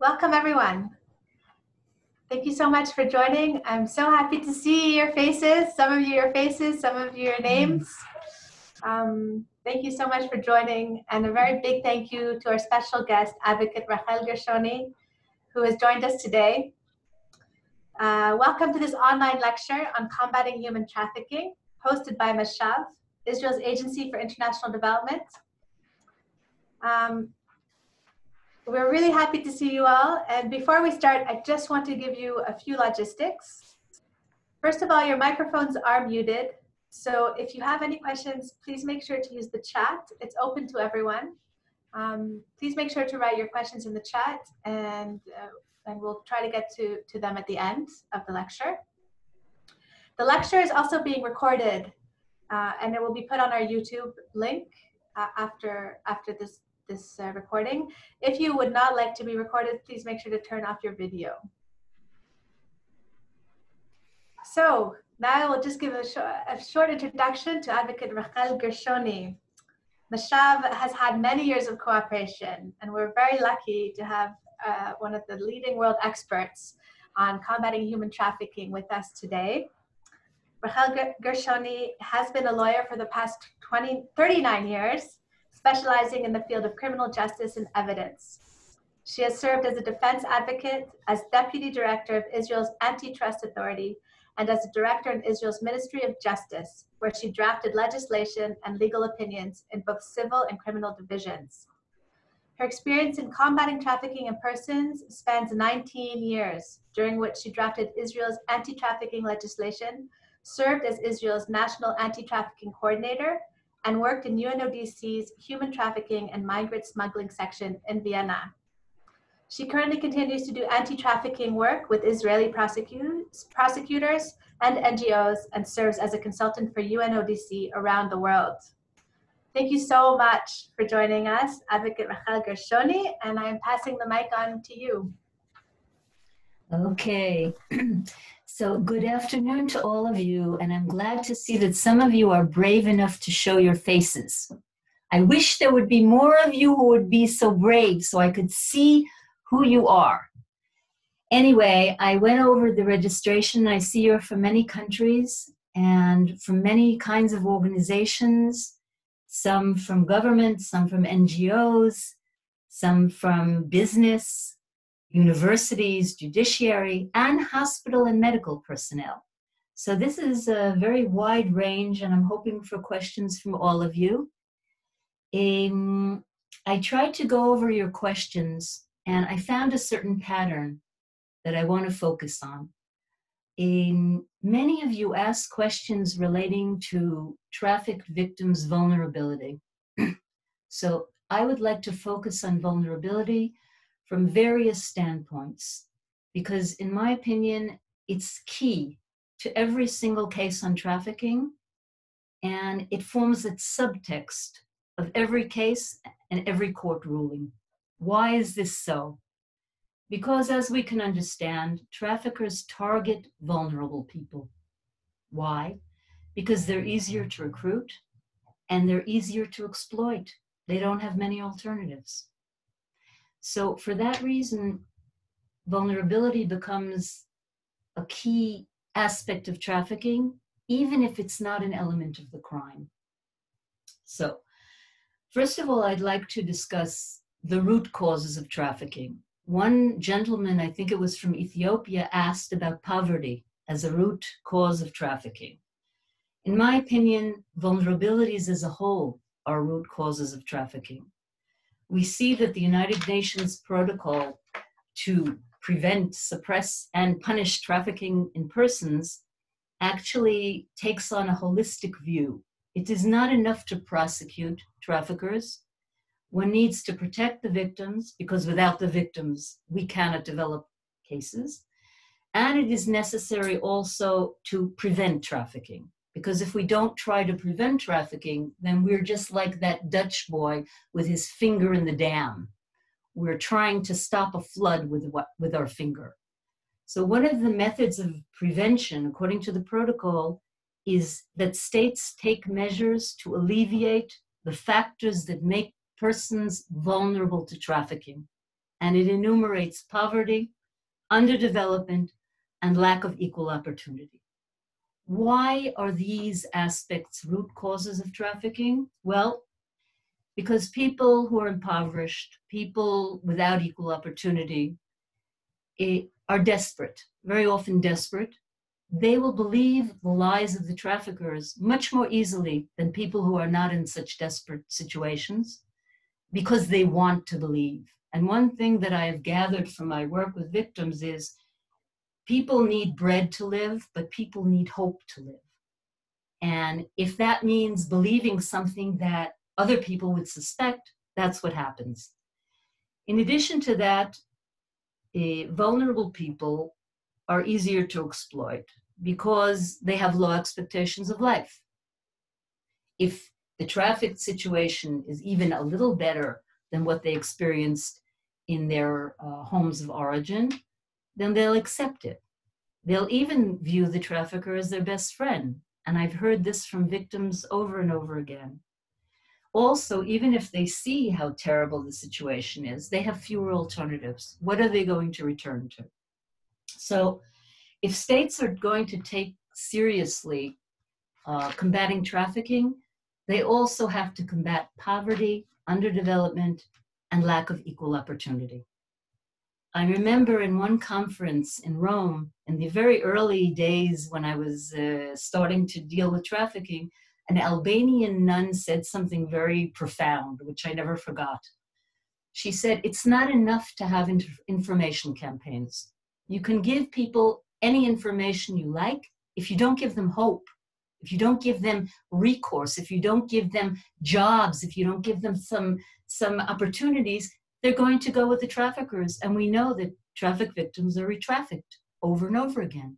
Welcome, everyone. Thank you so much for joining. I'm so happy to see your faces, some of you your faces, some of your names. Um, thank you so much for joining, and a very big thank you to our special guest, Advocate Rachel Gershuni, who has joined us today. Uh, welcome to this online lecture on combating human trafficking, hosted by Mashav, Israel's Agency for International Development. Um, we're really happy to see you all. And before we start, I just want to give you a few logistics. First of all, your microphones are muted. So if you have any questions, please make sure to use the chat. It's open to everyone. Um, please make sure to write your questions in the chat and, uh, and we'll try to get to, to them at the end of the lecture. The lecture is also being recorded uh, and it will be put on our YouTube link uh, after, after this this uh, recording. If you would not like to be recorded, please make sure to turn off your video. So now I will just give a, sh a short introduction to Advocate Rachel Gershuni. Mashav has had many years of cooperation, and we're very lucky to have uh, one of the leading world experts on combating human trafficking with us today. Rachel Gershuni has been a lawyer for the past 20, 39 years specializing in the field of criminal justice and evidence. She has served as a defense advocate, as deputy director of Israel's antitrust authority, and as a director in Israel's Ministry of Justice, where she drafted legislation and legal opinions in both civil and criminal divisions. Her experience in combating trafficking in persons spans 19 years, during which she drafted Israel's anti trafficking legislation, served as Israel's national anti trafficking coordinator, and worked in UNODC's Human Trafficking and Migrant Smuggling section in Vienna. She currently continues to do anti-trafficking work with Israeli prosecutors, prosecutors and NGOs and serves as a consultant for UNODC around the world. Thank you so much for joining us, Advocate Rachel Gershuni, and I'm passing the mic on to you. Okay. So, good afternoon to all of you, and I'm glad to see that some of you are brave enough to show your faces. I wish there would be more of you who would be so brave so I could see who you are. Anyway, I went over the registration. I see you're from many countries and from many kinds of organizations, some from government, some from NGOs, some from business, universities, judiciary, and hospital and medical personnel. So this is a very wide range, and I'm hoping for questions from all of you. Um, I tried to go over your questions, and I found a certain pattern that I want to focus on. Um, many of you asked questions relating to trafficked victims' vulnerability. so I would like to focus on vulnerability from various standpoints, because in my opinion, it's key to every single case on trafficking, and it forms its subtext of every case and every court ruling. Why is this so? Because, as we can understand, traffickers target vulnerable people. Why? Because they're easier to recruit and they're easier to exploit. They don't have many alternatives. So, for that reason, vulnerability becomes a key aspect of trafficking, even if it's not an element of the crime. So, first of all, I'd like to discuss the root causes of trafficking. One gentleman, I think it was from Ethiopia, asked about poverty as a root cause of trafficking. In my opinion, vulnerabilities as a whole are root causes of trafficking we see that the United Nations protocol to prevent, suppress, and punish trafficking in persons actually takes on a holistic view. It is not enough to prosecute traffickers. One needs to protect the victims because without the victims, we cannot develop cases. And it is necessary also to prevent trafficking. Because if we don't try to prevent trafficking, then we're just like that Dutch boy with his finger in the dam. We're trying to stop a flood with, what, with our finger. So, one of the methods of prevention, according to the protocol, is that states take measures to alleviate the factors that make persons vulnerable to trafficking. and it enumerates poverty, underdevelopment, and lack of equal opportunity. Why are these aspects root causes of trafficking? Well, because people who are impoverished, people without equal opportunity, eh, are desperate, very often desperate. They will believe the lies of the traffickers much more easily than people who are not in such desperate situations because they want to believe. And one thing that I have gathered from my work with victims is people need bread to live, but people need hope to live. And if that means believing something that other people would suspect, that's what happens. In addition to that, uh, vulnerable people are easier to exploit because they have low expectations of life. If the traffic situation is even a little better than what they experienced in their uh, homes of origin, then they'll accept it. They'll even view the trafficker as their best friend. And I've heard this from victims over and over again. Also, even if they see how terrible the situation is, they have fewer alternatives. What are they going to return to? So, if states are going to take seriously uh, combating trafficking, they also have to combat poverty, underdevelopment, and lack of equal opportunity. I remember in one conference in Rome, in the very early days when I was uh, starting to deal with trafficking, an Albanian nun said something very profound, which I never forgot. She said, It's not enough to have inf- information campaigns. You can give people any information you like if you don't give them hope, if you don't give them recourse, if you don't give them jobs, if you don't give them some, some opportunities, they're going to go with the traffickers. And we know that traffic victims are retrafficked over and over again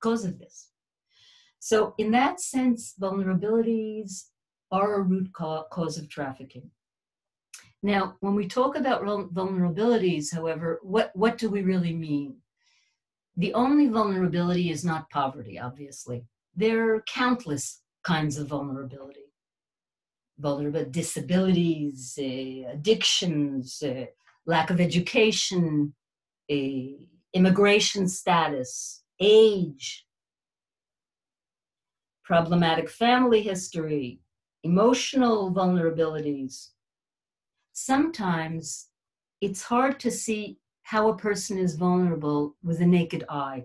because of this. So, in that sense, vulnerabilities are a root cause of trafficking. Now, when we talk about vulnerabilities, however, what, what do we really mean? The only vulnerability is not poverty, obviously. There are countless kinds of vulnerability vulnerable disabilities, uh, addictions, uh, lack of education, uh, immigration status, age, problematic family history, emotional vulnerabilities. Sometimes it's hard to see how a person is vulnerable with a naked eye.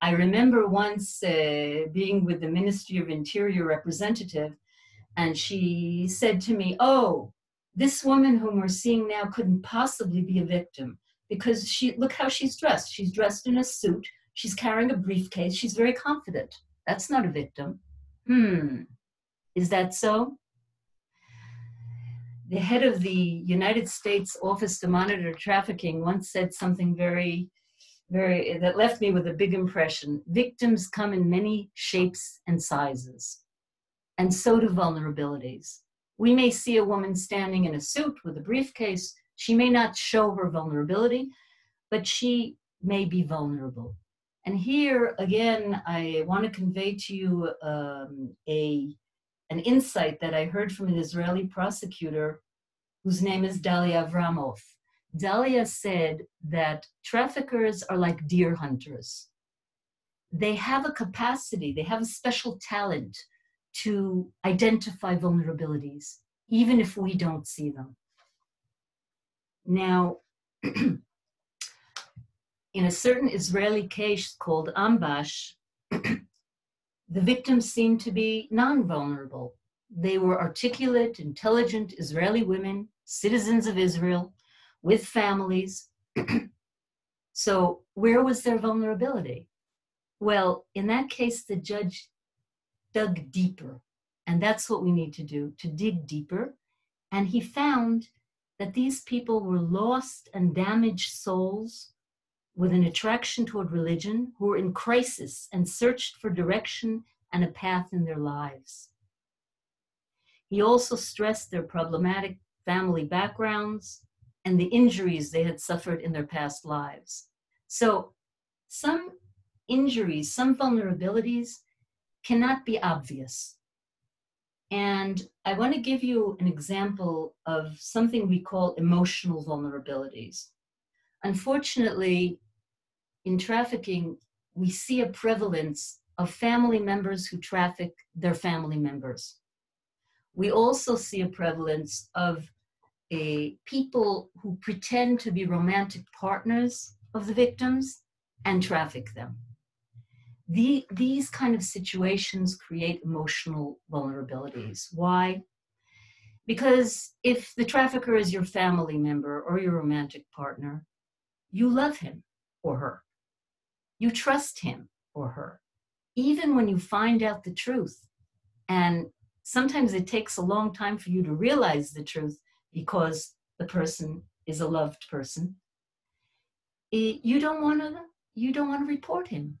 I remember once uh, being with the Ministry of Interior representative and she said to me, Oh, this woman whom we're seeing now couldn't possibly be a victim because she look how she's dressed. She's dressed in a suit, she's carrying a briefcase, she's very confident. That's not a victim. Hmm, is that so? The head of the United States Office to Monitor Trafficking once said something very, very, that left me with a big impression. Victims come in many shapes and sizes and so do vulnerabilities. We may see a woman standing in a suit with a briefcase. She may not show her vulnerability, but she may be vulnerable. And here again, I want to convey to you um, a an insight that I heard from an Israeli prosecutor whose name is Dalia Avramov. Dalia said that traffickers are like deer hunters. They have a capacity, they have a special talent to identify vulnerabilities, even if we don't see them. Now, in a certain Israeli case called Ambash, the victims seemed to be non vulnerable. They were articulate, intelligent Israeli women, citizens of Israel, with families. so, where was their vulnerability? Well, in that case, the judge dug deeper. And that's what we need to do to dig deeper. And he found that these people were lost and damaged souls with an attraction toward religion who were in crisis and searched for direction and a path in their lives. He also stressed their problematic family backgrounds and the injuries they had suffered in their past lives. So, some injuries, some vulnerabilities cannot be obvious. And I want to give you an example of something we call emotional vulnerabilities. Unfortunately, in trafficking, we see a prevalence of family members who traffic their family members. We also see a prevalence of a people who pretend to be romantic partners of the victims and traffic them. The, these kind of situations create emotional vulnerabilities. Why? Because if the trafficker is your family member or your romantic partner, you love him or her. You trust him or her, even when you find out the truth. And sometimes it takes a long time for you to realize the truth because the person is a loved person. It, you don't want to you don't want to report him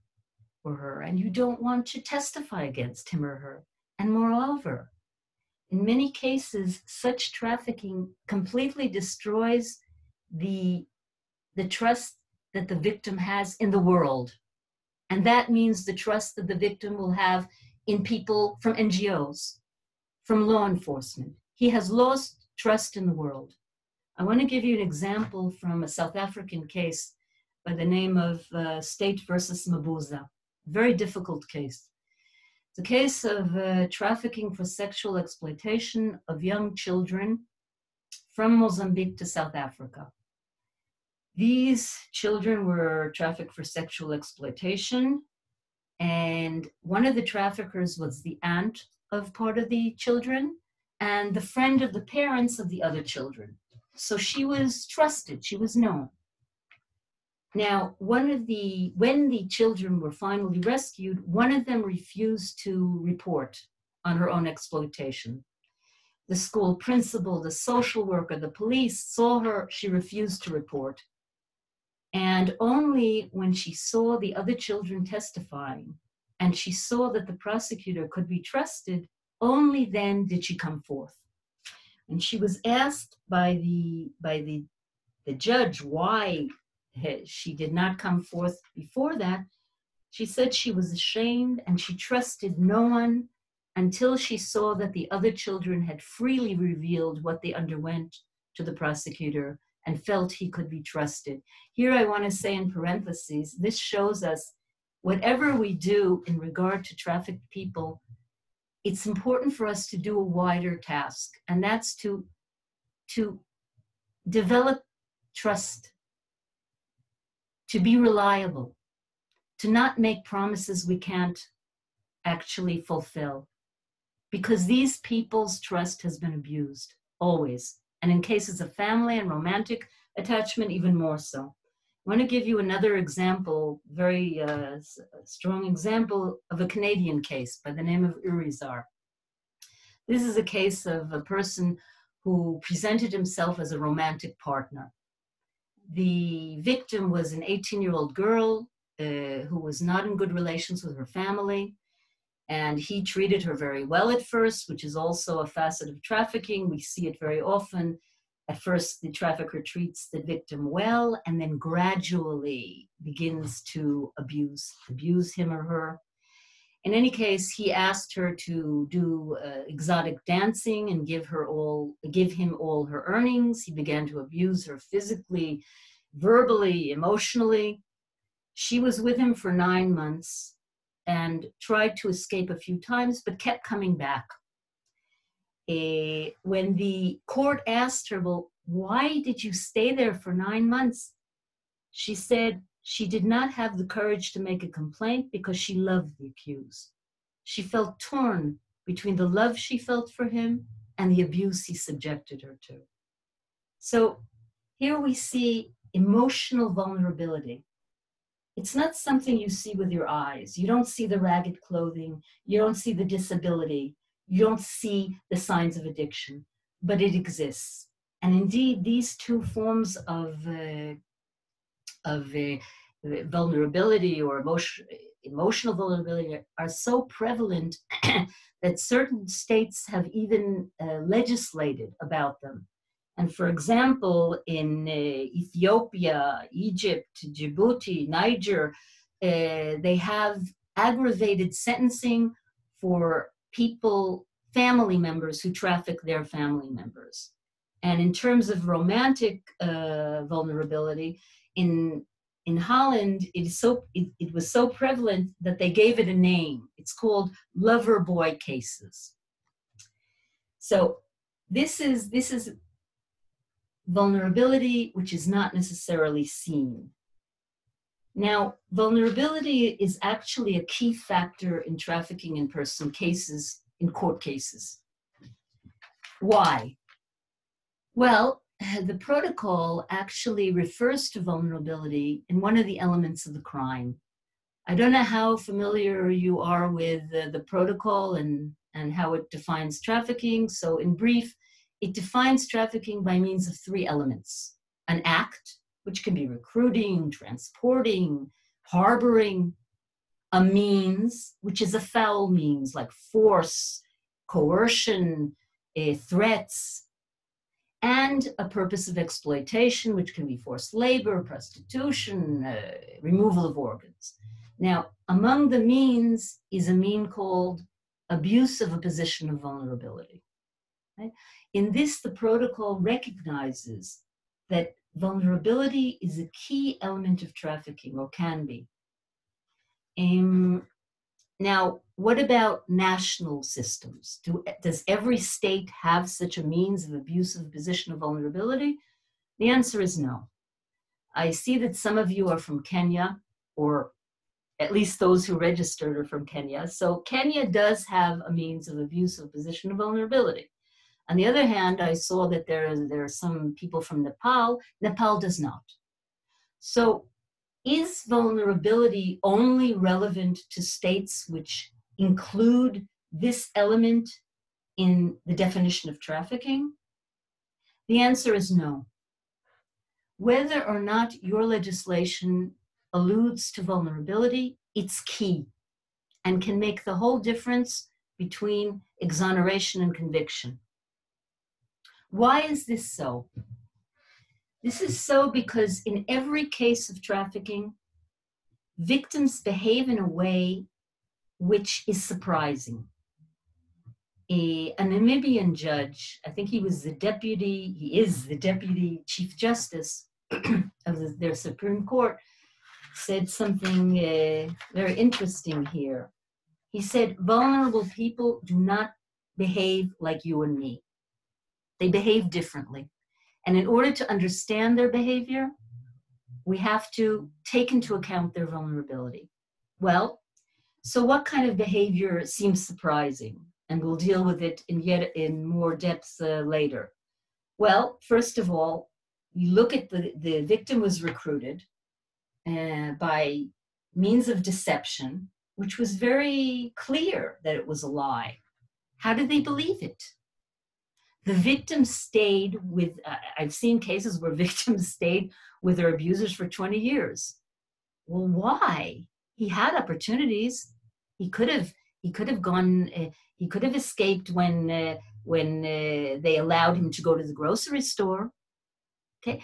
or her and you don't want to testify against him or her. And moreover, in many cases, such trafficking completely destroys the, the trust that the victim has in the world. And that means the trust that the victim will have in people from NGOs, from law enforcement. He has lost trust in the world. I want to give you an example from a South African case by the name of uh, State versus Mabuza very difficult case. The case of uh, trafficking for sexual exploitation of young children from Mozambique to South Africa. These children were trafficked for sexual exploitation, and one of the traffickers was the aunt of part of the children and the friend of the parents of the other children. So she was trusted, she was known. Now, one of the, when the children were finally rescued, one of them refused to report on her own exploitation. The school principal, the social worker, the police saw her, she refused to report. And only when she saw the other children testifying and she saw that the prosecutor could be trusted, only then did she come forth. And she was asked by the, by the, the judge why she did not come forth before that. She said she was ashamed and she trusted no one until she saw that the other children had freely revealed what they underwent to the prosecutor and felt he could be trusted. Here I want to say in parentheses, this shows us whatever we do in regard to trafficked people, it's important for us to do a wider task, and that's to, to develop trust to be reliable, to not make promises we can't actually fulfill. Because these people's trust has been abused, always. And in cases of family and romantic attachment, even more so. I want to give you another example, very uh, strong example of a Canadian case by the name of Urizar. This is a case of a person who presented himself as a romantic partner. The victim was an 18 year old girl uh, who was not in good relations with her family. And he treated her very well at first, which is also a facet of trafficking. We see it very often. At first, the trafficker treats the victim well and then gradually begins to abuse, abuse him or her. In any case, he asked her to do uh, exotic dancing and give her all, give him all her earnings. He began to abuse her physically, verbally, emotionally. She was with him for nine months and tried to escape a few times, but kept coming back. Uh, when the court asked her, Well, why did you stay there for nine months? She said, she did not have the courage to make a complaint because she loved the accused. She felt torn between the love she felt for him and the abuse he subjected her to. So here we see emotional vulnerability. It's not something you see with your eyes. You don't see the ragged clothing, you don't see the disability, you don't see the signs of addiction, but it exists. And indeed, these two forms of uh, of vulnerability or emotion, emotional vulnerability are so prevalent that certain states have even uh, legislated about them. And for example, in uh, Ethiopia, Egypt, Djibouti, Niger, uh, they have aggravated sentencing for people family members who traffic their family members. And in terms of romantic uh, vulnerability, in in Holland, it is so it, it was so prevalent that they gave it a name. It's called lover boy cases. So this is this is vulnerability which is not necessarily seen. Now, vulnerability is actually a key factor in trafficking in person cases, in court cases. Why? Well, the protocol actually refers to vulnerability in one of the elements of the crime. I don't know how familiar you are with the, the protocol and, and how it defines trafficking. So, in brief, it defines trafficking by means of three elements an act, which can be recruiting, transporting, harboring, a means, which is a foul means like force, coercion, uh, threats, and a purpose of exploitation, which can be forced labor, prostitution, uh, removal of organs. Now, among the means is a mean called abuse of a position of vulnerability. Right? In this, the protocol recognizes that vulnerability is a key element of trafficking, or can be. Um, now, what about national systems? Do, does every state have such a means of abuse of position of vulnerability? The answer is no. I see that some of you are from Kenya, or at least those who registered are from Kenya. So Kenya does have a means of abuse of position of vulnerability. On the other hand, I saw that there, there are some people from Nepal. Nepal does not. So is vulnerability only relevant to states which include this element in the definition of trafficking? The answer is no. Whether or not your legislation alludes to vulnerability, it's key and can make the whole difference between exoneration and conviction. Why is this so? This is so because in every case of trafficking, victims behave in a way which is surprising. A, a, Namibian judge, I think he was the deputy, he is the deputy chief justice of the, their Supreme Court, said something uh, very interesting here. He said, Vulnerable people do not behave like you and me, they behave differently. And in order to understand their behavior, we have to take into account their vulnerability. Well, so what kind of behavior seems surprising? And we'll deal with it in yet in more depth uh, later. Well, first of all, you look at the, the victim was recruited uh, by means of deception, which was very clear that it was a lie. How did they believe it? the victim stayed with uh, i've seen cases where victims stayed with their abusers for 20 years well why he had opportunities he could have he could have gone uh, he could have escaped when uh, when uh, they allowed him to go to the grocery store. Okay?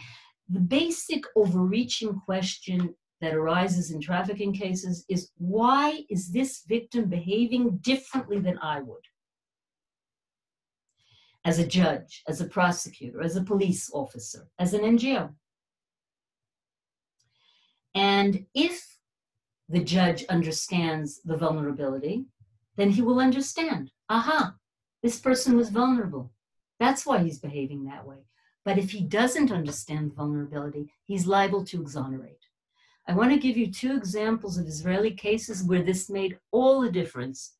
The basic overreaching question that arises in trafficking cases is why is this victim behaving differently than i would? As a judge, as a prosecutor, as a police officer, as an NGO. And if the judge understands the vulnerability, then he will understand aha, this person was vulnerable. That's why he's behaving that way. But if he doesn't understand vulnerability, he's liable to exonerate. I want to give you two examples of Israeli cases where this made all the difference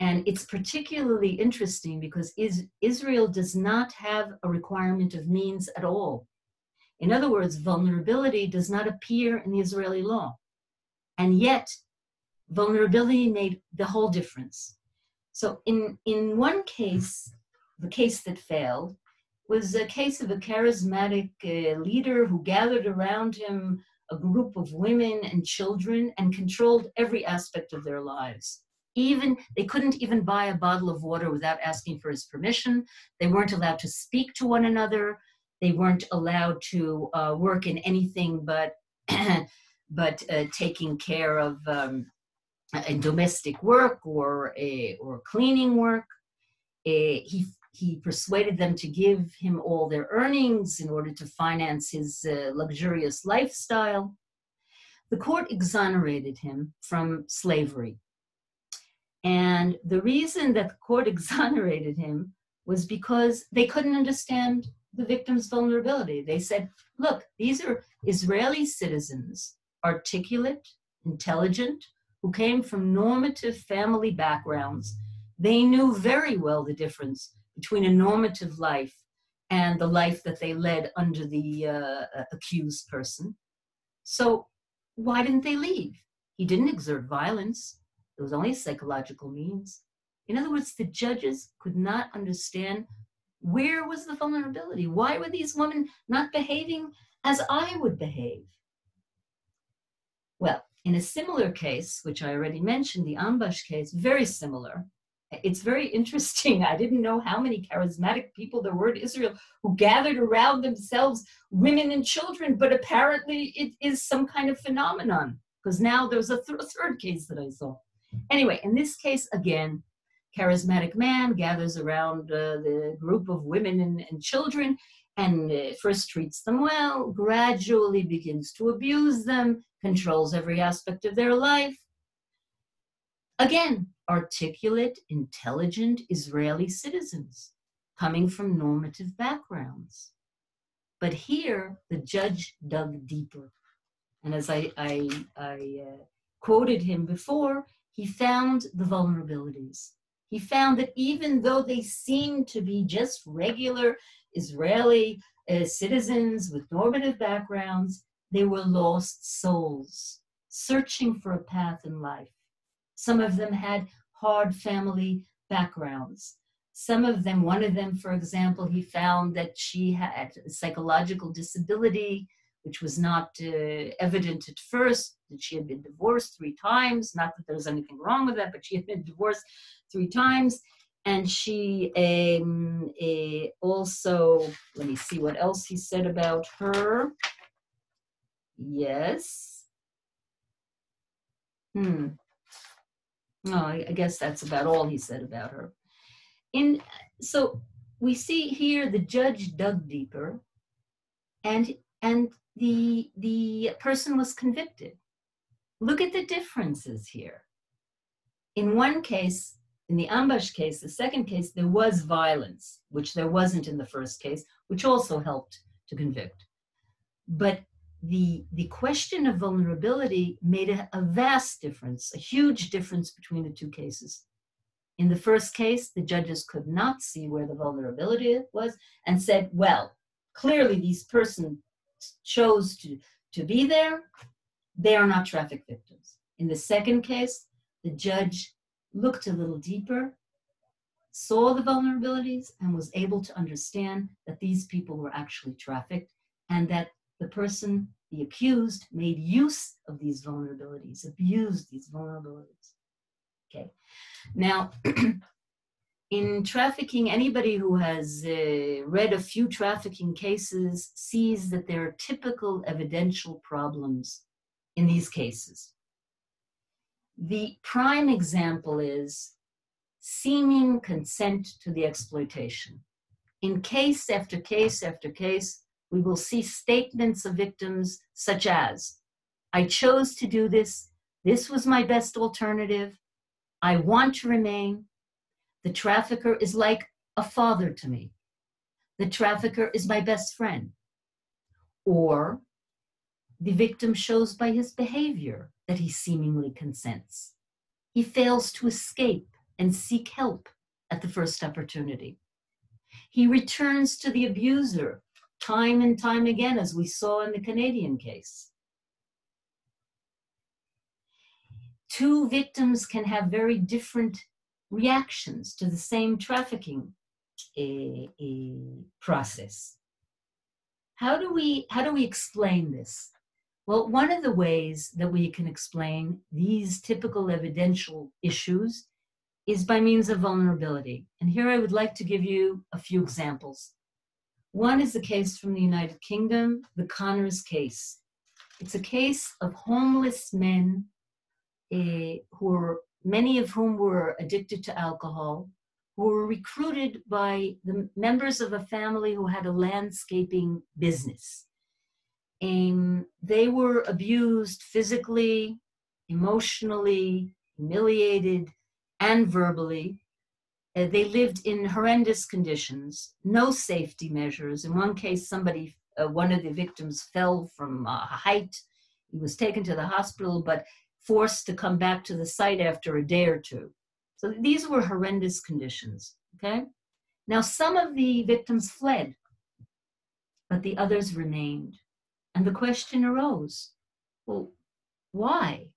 and it's particularly interesting because is, Israel does not have a requirement of means at all. In other words, vulnerability does not appear in the Israeli law. And yet, vulnerability made the whole difference. So, in, in one case, the case that failed was a case of a charismatic uh, leader who gathered around him a group of women and children and controlled every aspect of their lives. Even they couldn't even buy a bottle of water without asking for his permission. They weren't allowed to speak to one another. They weren't allowed to uh, work in anything but but uh, taking care of um, domestic work or or cleaning work Uh, he he persuaded them to give him all their earnings in order to finance his uh, luxurious lifestyle. The court exonerated him from slavery. And the reason that the court exonerated him was because they couldn't understand the victim's vulnerability. They said, look, these are Israeli citizens, articulate, intelligent, who came from normative family backgrounds. They knew very well the difference between a normative life and the life that they led under the uh, accused person. So, why didn't they leave? He didn't exert violence, it was only psychological means. In other words, the judges could not understand where was the vulnerability. Why were these women not behaving as I would behave? In a similar case, which I already mentioned, the Ambash case, very similar, it's very interesting. I didn't know how many charismatic people there were in Israel who gathered around themselves, women and children, but apparently it is some kind of phenomenon because now there's a th- third case that I saw. Anyway, in this case, again, charismatic man gathers around uh, the group of women and, and children and uh, first treats them well, gradually begins to abuse them, controls every aspect of their life. Again, articulate, intelligent Israeli citizens coming from normative backgrounds. But here, the judge dug deeper. And as I, I, I uh, quoted him before, he found the vulnerabilities. He found that even though they seemed to be just regular Israeli uh, citizens with normative backgrounds, they were lost souls searching for a path in life. Some of them had hard family backgrounds. Some of them, one of them, for example, he found that she had a psychological disability, which was not uh, evident at first, that she had been divorced three times. Not that there was anything wrong with that, but she had been divorced three times. And she um, uh, also, let me see what else he said about her. Yes. Hmm. No, I, I guess that's about all he said about her. In so we see here the judge dug deeper, and and the the person was convicted. Look at the differences here. In one case, in the Ambash case, the second case, there was violence, which there wasn't in the first case, which also helped to convict. But the, the question of vulnerability made a, a vast difference, a huge difference between the two cases. In the first case, the judges could not see where the vulnerability was and said, well, clearly these persons chose to, to be there, they are not traffic victims. In the second case, the judge looked a little deeper, saw the vulnerabilities, and was able to understand that these people were actually trafficked and that the person, the accused, made use of these vulnerabilities, abused these vulnerabilities. Okay. Now, in trafficking, anybody who has uh, read a few trafficking cases sees that there are typical evidential problems in these cases. The prime example is seeming consent to the exploitation. In case after case after case, we will see statements of victims such as, I chose to do this, this was my best alternative, I want to remain. The trafficker is like a father to me. The trafficker is my best friend. Or the victim shows by his behavior that he seemingly consents. He fails to escape and seek help at the first opportunity. He returns to the abuser time and time again, as we saw in the Canadian case. Two victims can have very different reactions to the same trafficking uh, uh, process. How do we how do we explain this? Well, one of the ways that we can explain these typical evidential issues is by means of vulnerability. And here I would like to give you a few examples. One is a case from the United Kingdom, the Connors case. It's a case of homeless men uh, who were, many of whom were addicted to alcohol, who were recruited by the members of a family who had a landscaping business. And they were abused physically, emotionally, humiliated, and verbally. Uh, they lived in horrendous conditions, no safety measures. In one case, somebody, uh, one of the victims, fell from a height. He was taken to the hospital, but forced to come back to the site after a day or two. So these were horrendous conditions. Okay? Now, some of the victims fled, but the others remained. And the question arose well, why?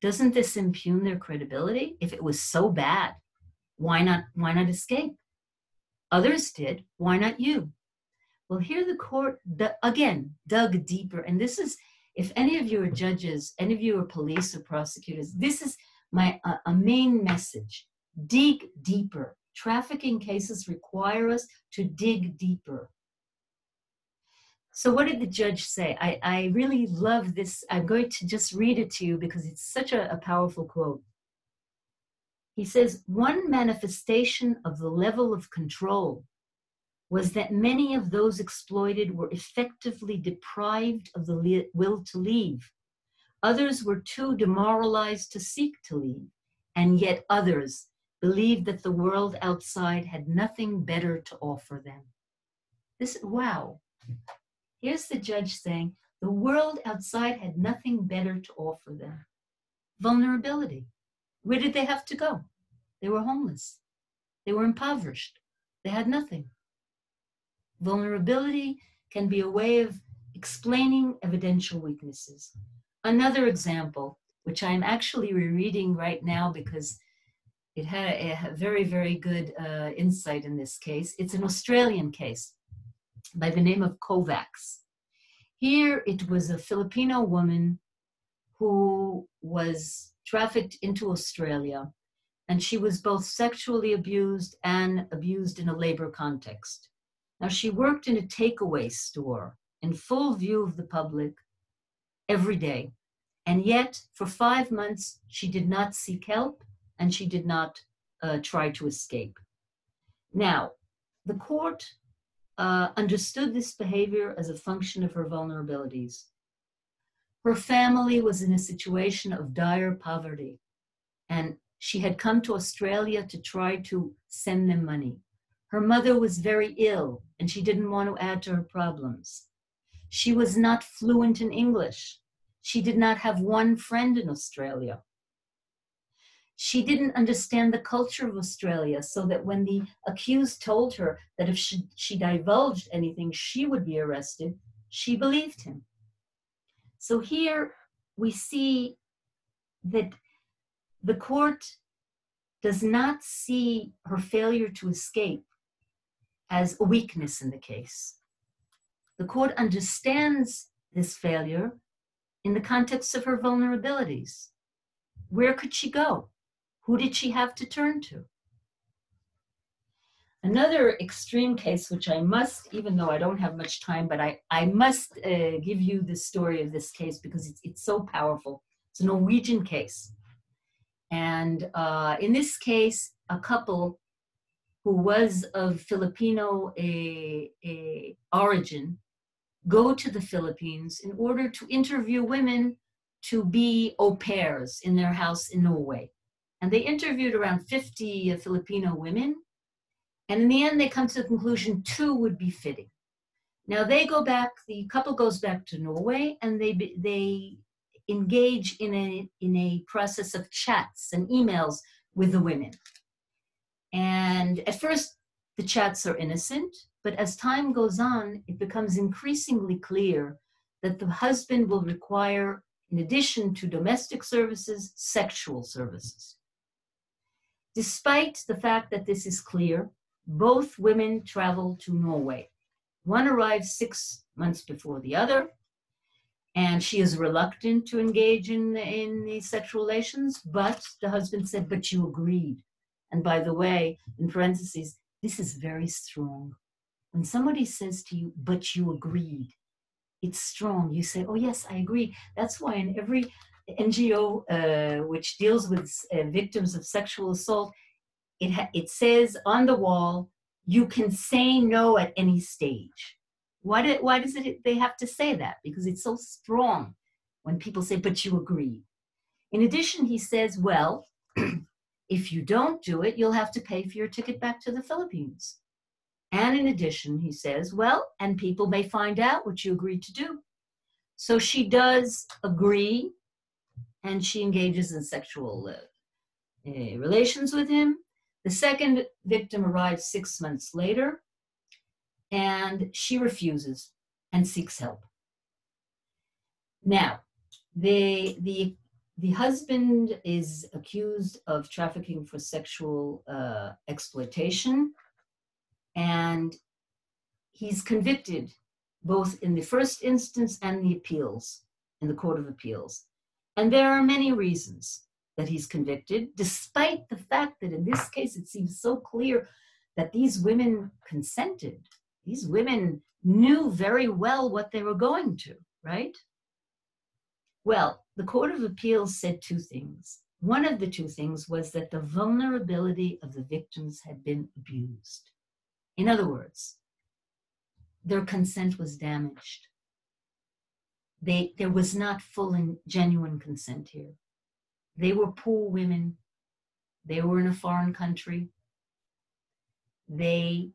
Doesn't this impugn their credibility? If it was so bad, why not, why not escape? Others did. Why not you? Well, here the court, again, dug deeper. And this is, if any of you are judges, any of you are police or prosecutors, this is my uh, a main message. Dig deeper. Trafficking cases require us to dig deeper. So, what did the judge say? I, I really love this. I'm going to just read it to you because it's such a, a powerful quote. He says, One manifestation of the level of control was that many of those exploited were effectively deprived of the le- will to leave. Others were too demoralized to seek to leave, and yet others believed that the world outside had nothing better to offer them. This, wow. Here's the judge saying the world outside had nothing better to offer them. Vulnerability. Where did they have to go? They were homeless. They were impoverished. They had nothing. Vulnerability can be a way of explaining evidential weaknesses. Another example, which I'm actually rereading right now because it had a, a very, very good uh, insight in this case. It's an Australian case by the name of Kovacs. Here it was a Filipino woman who was trafficked into Australia, and she was both sexually abused and abused in a labor context. Now, she worked in a takeaway store in full view of the public every day. And yet, for five months, she did not seek help and she did not uh, try to escape. Now, the court uh, understood this behavior as a function of her vulnerabilities. Her family was in a situation of dire poverty, and she had come to Australia to try to send them money. Her mother was very ill, and she didn't want to add to her problems. She was not fluent in English. She did not have one friend in Australia she didn't understand the culture of Australia, so that when the accused told her that if she, she divulged anything, she would be arrested, she believed him. So here we see that the court does not see her failure to escape as a weakness in the case. The court understands this failure in the context of her vulnerabilities. Where could she go? Who did she have to turn to? Another extreme case, which I must, even though I don't have much time, but I, I must uh, give you the story of this case because it's, it's so powerful. It's a Norwegian case. And uh, in this case, a couple who was of Filipino a, a origin go to the Philippines in order to interview women to be au pairs in their house in Norway. And they interviewed around 50 uh, Filipino women. And in the end, they come to the conclusion two would be fitting. Now they go back, the couple goes back to Norway and they, they engage in a, in a process of chats and emails with the women. And at first, the chats are innocent, but as time goes on, it becomes increasingly clear that the husband will require, in addition to domestic services, sexual services. Despite the fact that this is clear, both women travel to Norway. One arrives six months before the other, and she is reluctant to engage in, in these sexual relations, but the husband said, But you agreed. And by the way, in parentheses, this is very strong. When somebody says to you, But you agreed, it's strong. You say, Oh, yes, I agree. That's why in every NGO, uh, which deals with uh, victims of sexual assault, it, ha- it says on the wall, you can say no at any stage. Why, do, why does it they have to say that? Because it's so strong when people say, but you agree. In addition, he says, well, if you don't do it, you'll have to pay for your ticket back to the Philippines. And in addition, he says, well, and people may find out what you agreed to do. So she does agree and she engages in sexual uh, relations with him. The second victim arrives six months later and she refuses and seeks help. Now, the, the, the husband is accused of trafficking for sexual uh, exploitation and he's convicted both in the first instance and the appeals, in the Court of Appeals. And there are many reasons that he's convicted, despite the fact that in this case it seems so clear that these women consented. These women knew very well what they were going to, right? Well, the Court of Appeals said two things. One of the two things was that the vulnerability of the victims had been abused. In other words, their consent was damaged. They, there was not full and genuine consent here. They were poor women. They were in a foreign country. They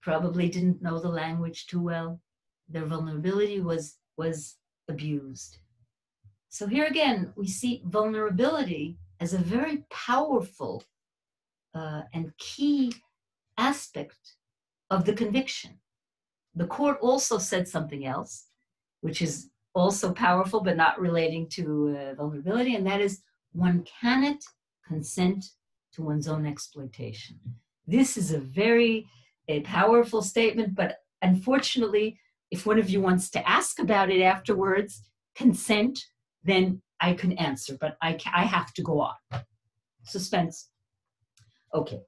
probably didn't know the language too well. Their vulnerability was, was abused. So here again, we see vulnerability as a very powerful uh, and key aspect of the conviction. The court also said something else, which is also powerful but not relating to uh, vulnerability, and that is one cannot consent to one's own exploitation. This is a very a powerful statement, but unfortunately, if one of you wants to ask about it afterwards, consent, then I can answer, but I, I have to go on. Suspense. Okay.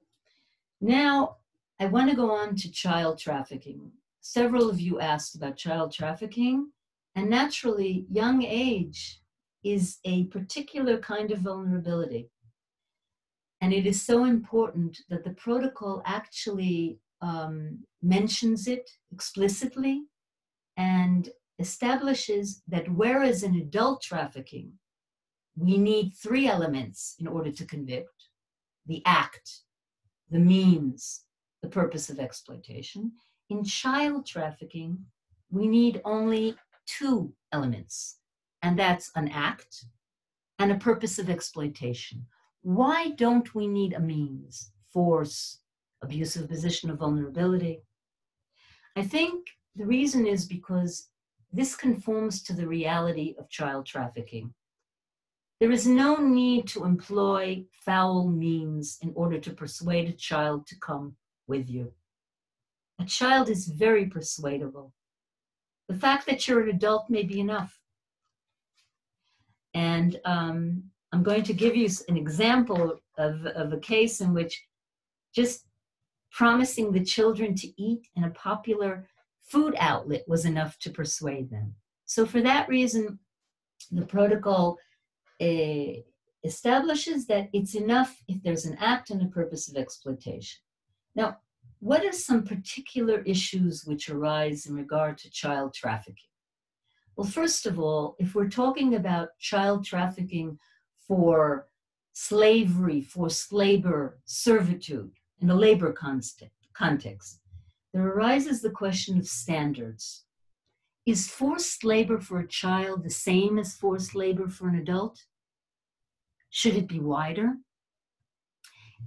Now, I want to go on to child trafficking. Several of you asked about child trafficking, and naturally, young age is a particular kind of vulnerability. And it is so important that the protocol actually um, mentions it explicitly and establishes that whereas in adult trafficking, we need three elements in order to convict the act, the means, the purpose of exploitation. In child trafficking, we need only two elements, and that's an act and a purpose of exploitation. Why don't we need a means, force, abusive position of vulnerability? I think the reason is because this conforms to the reality of child trafficking. There is no need to employ foul means in order to persuade a child to come with you. A child is very persuadable. The fact that you're an adult may be enough. And um, I'm going to give you an example of, of a case in which just promising the children to eat in a popular food outlet was enough to persuade them. So, for that reason, the protocol uh, establishes that it's enough if there's an act and a purpose of exploitation. Now, what are some particular issues which arise in regard to child trafficking? Well, first of all, if we're talking about child trafficking for slavery, forced labor, servitude, in a labor context, there arises the question of standards. Is forced labor for a child the same as forced labor for an adult? Should it be wider?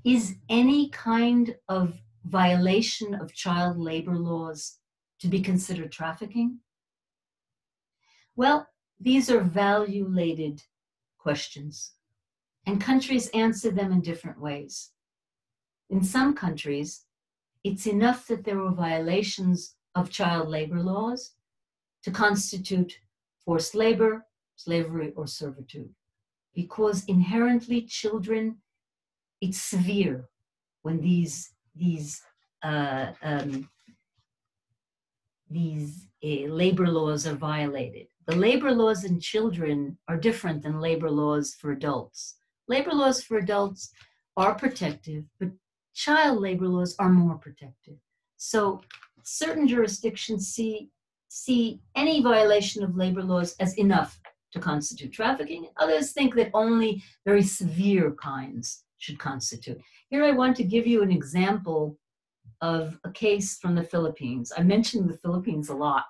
Is any kind of violation of child labor laws to be considered trafficking? Well, these are value laden questions, and countries answer them in different ways. In some countries, it's enough that there were violations of child labor laws to constitute forced labor, slavery, or servitude. Because inherently, children, it's severe when these these uh, um, these uh, labor laws are violated. The labor laws in children are different than labor laws for adults. Labor laws for adults are protective, but child labor laws are more protective. So certain jurisdictions see see any violation of labor laws as enough to constitute trafficking. Others think that only very severe kinds should constitute. Here I want to give you an example of a case from the Philippines. I mentioned the Philippines a lot,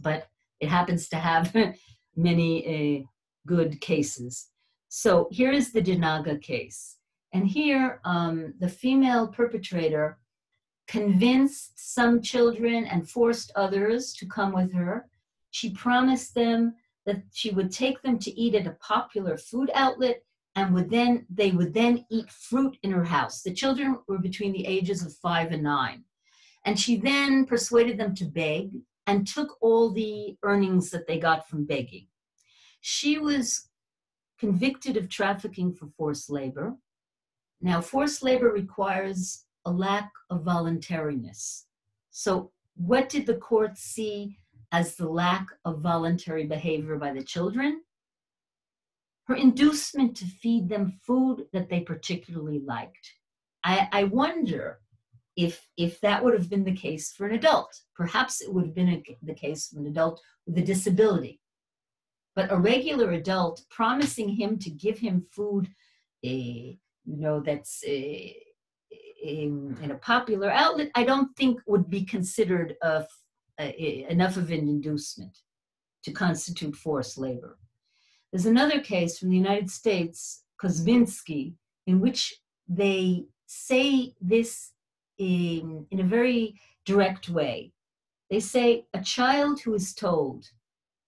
but it happens to have many uh, good cases. So here is the Dinaga case. And here, um, the female perpetrator convinced some children and forced others to come with her. She promised them that she would take them to eat at a popular food outlet and would then they would then eat fruit in her house. The children were between the ages of 5 and 9. And she then persuaded them to beg and took all the earnings that they got from begging. She was convicted of trafficking for forced labor. Now, forced labor requires a lack of voluntariness. So, what did the court see as the lack of voluntary behavior by the children? Her inducement to feed them food that they particularly liked. I, I wonder if, if that would have been the case for an adult. Perhaps it would have been a, the case for an adult with a disability. But a regular adult promising him to give him food, uh, you know, that's uh, in, in, a popular outlet, I don't think would be considered a, a, enough of an inducement to constitute forced labor. There's another case from the United States, Kozminski, in which they say this in, in a very direct way. They say a child who is told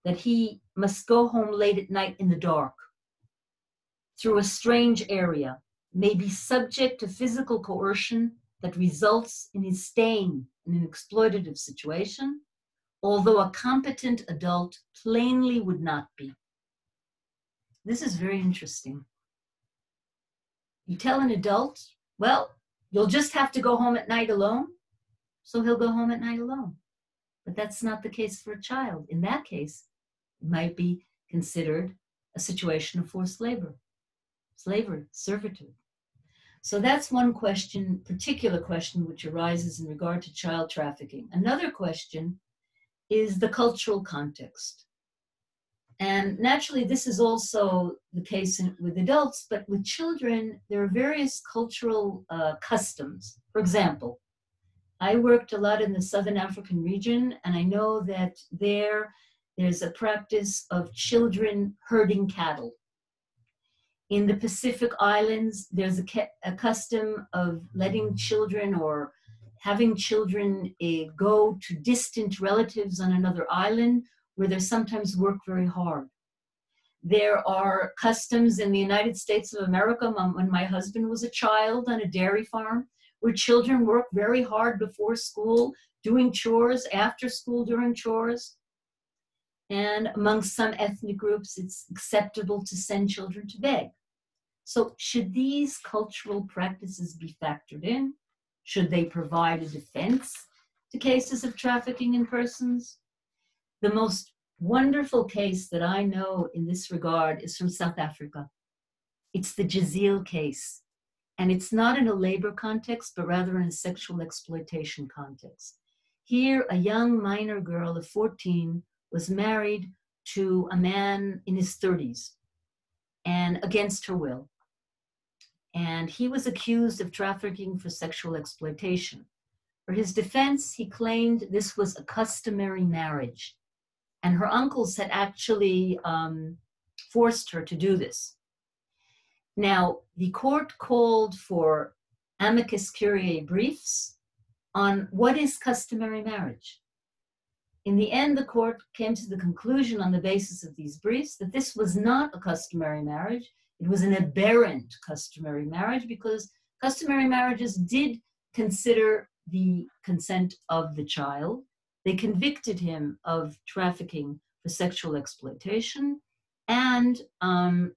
that he must go home late at night in the dark through a strange area may be subject to physical coercion that results in his staying in an exploitative situation, although a competent adult plainly would not be. This is very interesting. You tell an adult, well, you'll just have to go home at night alone, so he'll go home at night alone. But that's not the case for a child. In that case, it might be considered a situation of forced labor, slavery, servitude. So that's one question, particular question, which arises in regard to child trafficking. Another question is the cultural context. And naturally, this is also the case in, with adults, but with children, there are various cultural uh, customs. For example, I worked a lot in the Southern African region, and I know that there, there's a practice of children herding cattle. In the Pacific Islands, there's a, a custom of letting children or having children uh, go to distant relatives on another island where they sometimes work very hard. There are customs in the United States of America when my husband was a child on a dairy farm where children work very hard before school, doing chores, after school, during chores. And among some ethnic groups, it's acceptable to send children to beg. So, should these cultural practices be factored in? Should they provide a defense to cases of trafficking in persons? The most wonderful case that I know in this regard is from South Africa. It's the Jezile case. And it's not in a labor context, but rather in a sexual exploitation context. Here, a young minor girl of 14 was married to a man in his 30s and against her will and he was accused of trafficking for sexual exploitation. For his defense, he claimed this was a customary marriage, and her uncles had actually um, forced her to do this. Now, the court called for amicus curiae briefs on what is customary marriage. In the end, the court came to the conclusion on the basis of these briefs that this was not a customary marriage, it was an aberrant customary marriage because customary marriages did consider the consent of the child. They convicted him of trafficking for sexual exploitation. And um,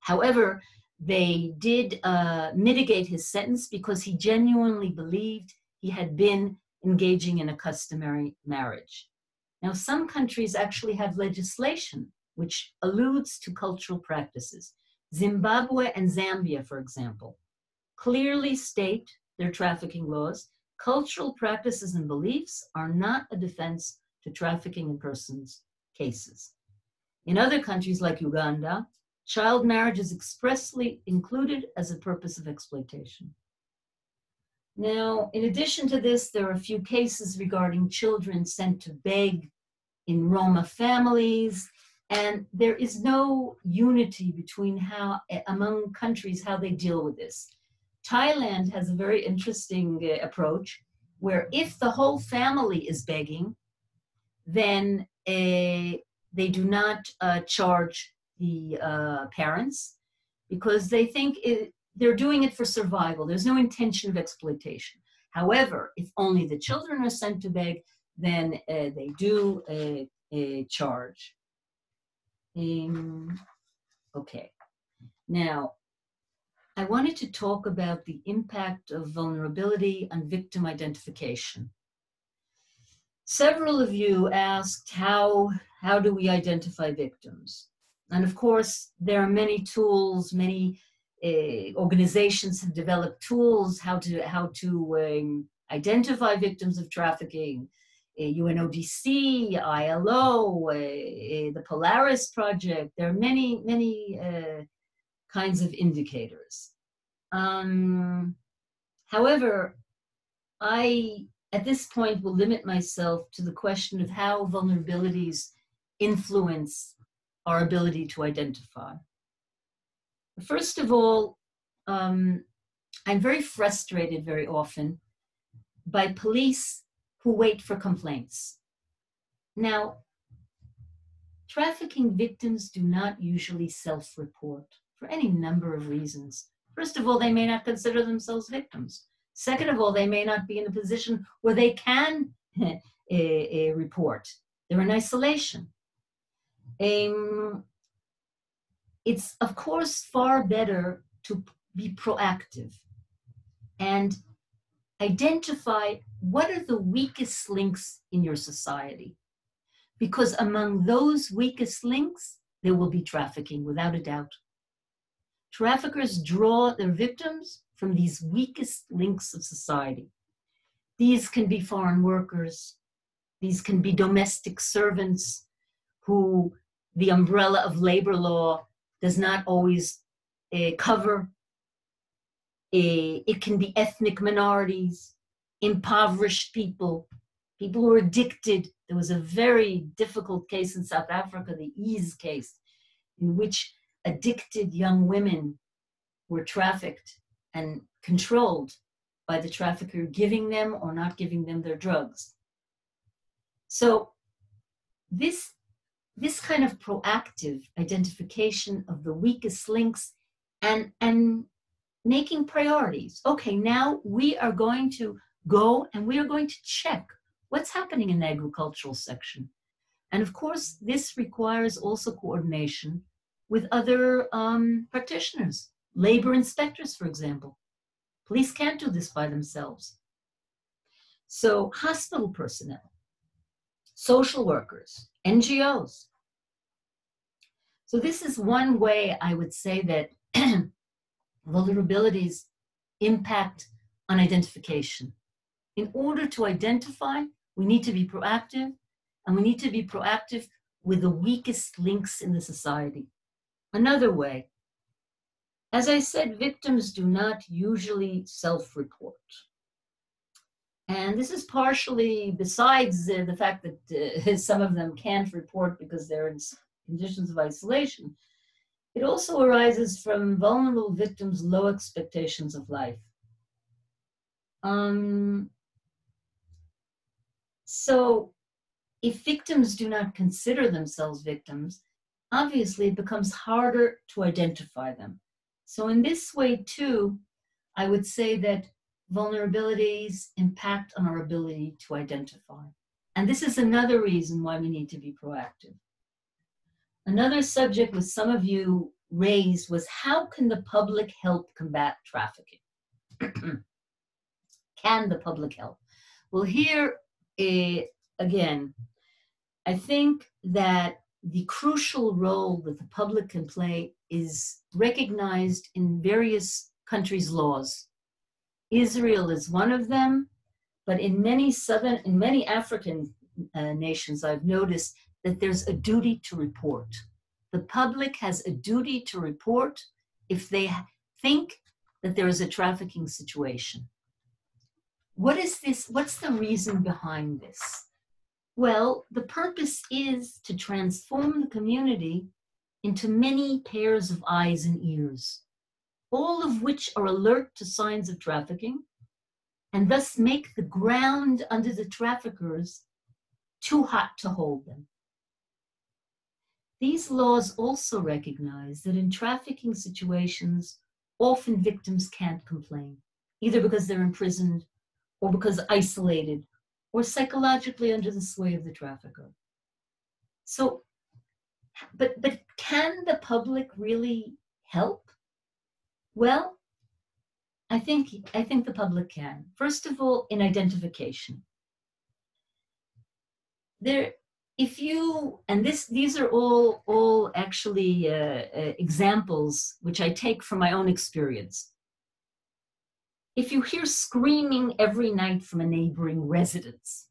however, they did uh, mitigate his sentence because he genuinely believed he had been engaging in a customary marriage. Now, some countries actually have legislation which alludes to cultural practices. Zimbabwe and Zambia, for example, clearly state their trafficking laws. Cultural practices and beliefs are not a defense to trafficking in persons cases. In other countries like Uganda, child marriage is expressly included as a purpose of exploitation. Now, in addition to this, there are a few cases regarding children sent to beg in Roma families, and there is no unity between how, among countries, how they deal with this. Thailand has a very interesting uh, approach where if the whole family is begging, then uh, they do not uh, charge the uh, parents because they think it, they're doing it for survival. There's no intention of exploitation. However, if only the children are sent to beg, then uh, they do charge. Um, okay. Now, I wanted to talk about the impact of vulnerability on victim identification. Several of you asked how, how do we identify victims? And of course, there are many tools, many uh, organizations have developed tools how to how to um, identify victims of trafficking. Uh, UNODC, ILO, uh, the Polaris Project. There are many many kinds of indicators. Um, however, I at this point will limit myself to the question of how vulnerabilities influence our ability to identify. First of all, um, I'm very frustrated very often by police who wait for complaints. Now, trafficking victims do not usually self report for any number of reasons. First of all, they may not consider themselves victims. Second of all, they may not be in a position where they can uh, uh, report. They're in isolation. Um, it's, of course, far better to be proactive and identify what are the weakest links in your society. Because among those weakest links, there will be trafficking, without a doubt. Traffickers draw their victims from these weakest links of society. These can be foreign workers, these can be domestic servants who the umbrella of labor law does not always uh, cover. Uh, it can be ethnic minorities, impoverished people, people who are addicted. There was a very difficult case in South Africa, the Eze case, in which addicted young women were trafficked and controlled by the trafficker, giving them or not giving them their drugs. So, this this kind of proactive identification of the weakest links and and making priorities okay now we are going to go and we are going to check what's happening in the agricultural section and of course this requires also coordination with other um, practitioners labor inspectors for example police can't do this by themselves so hospital personnel social workers, NGOs. So, this is one way I would say that vulnerabilities impact on identification. In order to identify, we need to be proactive, and we need to be proactive with the weakest links in the society. Another way, as I said, victims do not usually self report. And this is partially, besides uh, the fact that uh, some of them can't report because they're in conditions of isolation, it also arises from vulnerable victims' low expectations of life. Um, so, if victims do not consider themselves victims, obviously it becomes harder to identify them. So, in this way, too, I would say that vulnerabilities impact on our ability to identify. And this is another reason why we need to be proactive. Another subject with some of you raised was how can the public help combat trafficking? can the public help? Well, here uh, again, I think that the crucial role that the public can play is recognized in various countries' laws. Israel is one of them, but in many southern, in many African uh, nations, I've noticed that there's a duty to report. The public has a duty to report if they think that there is a trafficking situation. What is this? What's the reason behind this? Well, the purpose is to transform the community into many pairs of eyes and ears, all of which are alert to signs of trafficking, and thus make the ground under the traffickers too hot to hold them. These laws also recognize that in trafficking situations, often victims can't complain, either because they're imprisoned or because isolated or psychologically under the sway of the trafficker. So, but, but can the public really help? Well, I think, I think the public can. First of all, in identification. There, if you and this these are all all actually uh, uh, examples which i take from my own experience if you hear screaming every night from a neighboring residence,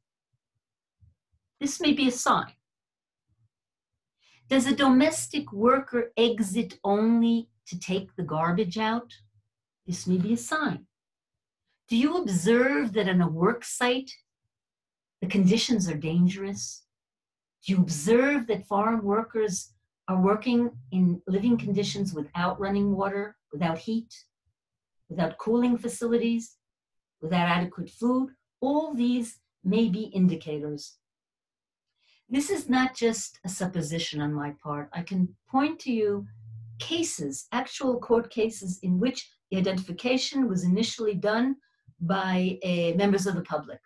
this may be a sign. Does a domestic worker exit only to take the garbage out? This may be a sign. Do you observe that on a work site, the conditions are dangerous? Do you observe that foreign workers are working in living conditions without running water, without heat? Without cooling facilities, without adequate food, all these may be indicators. This is not just a supposition on my part. I can point to you cases, actual court cases in which the identification was initially done by uh, members of the public.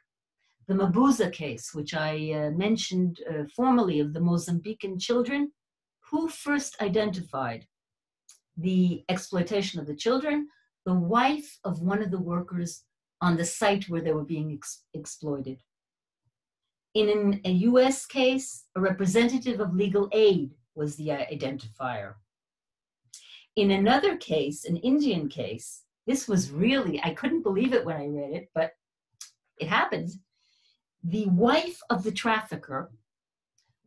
The Mabuza case, which I uh, mentioned uh, formally of the Mozambican children, who first identified the exploitation of the children the wife of one of the workers on the site where they were being ex- exploited. In an, a US case, a representative of legal aid was the uh, identifier. In another case, an Indian case, this was really, I couldn't believe it when I read it, but it happened. The wife of the trafficker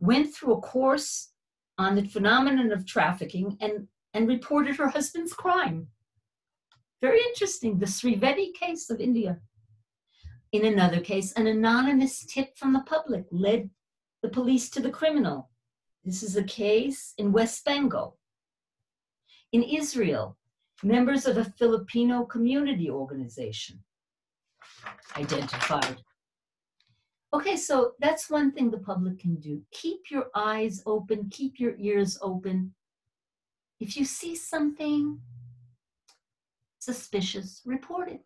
went through a course on the phenomenon of trafficking and, and reported her husband's crime. Very interesting, the Srivedi case of India. In another case, an anonymous tip from the public led the police to the criminal. This is a case in West Bengal. In Israel, members of a Filipino community organization identified. Okay, so that's one thing the public can do. Keep your eyes open, keep your ears open. If you see something, suspicious, report it.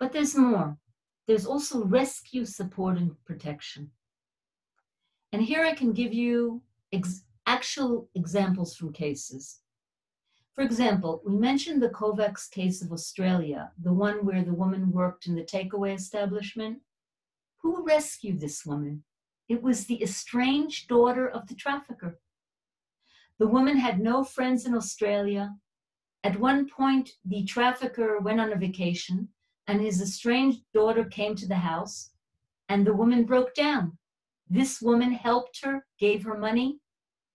But there's more. There's also rescue support and protection. And here I can give you ex- actual examples from cases. For example, we mentioned the Kovacs case of Australia, the one where the woman worked in the takeaway establishment. Who rescued this woman? It was the estranged daughter of the trafficker. The woman had no friends in Australia, at one point, the trafficker went on a vacation, and his estranged daughter came to the house, and the woman broke down. This woman helped her, gave her money,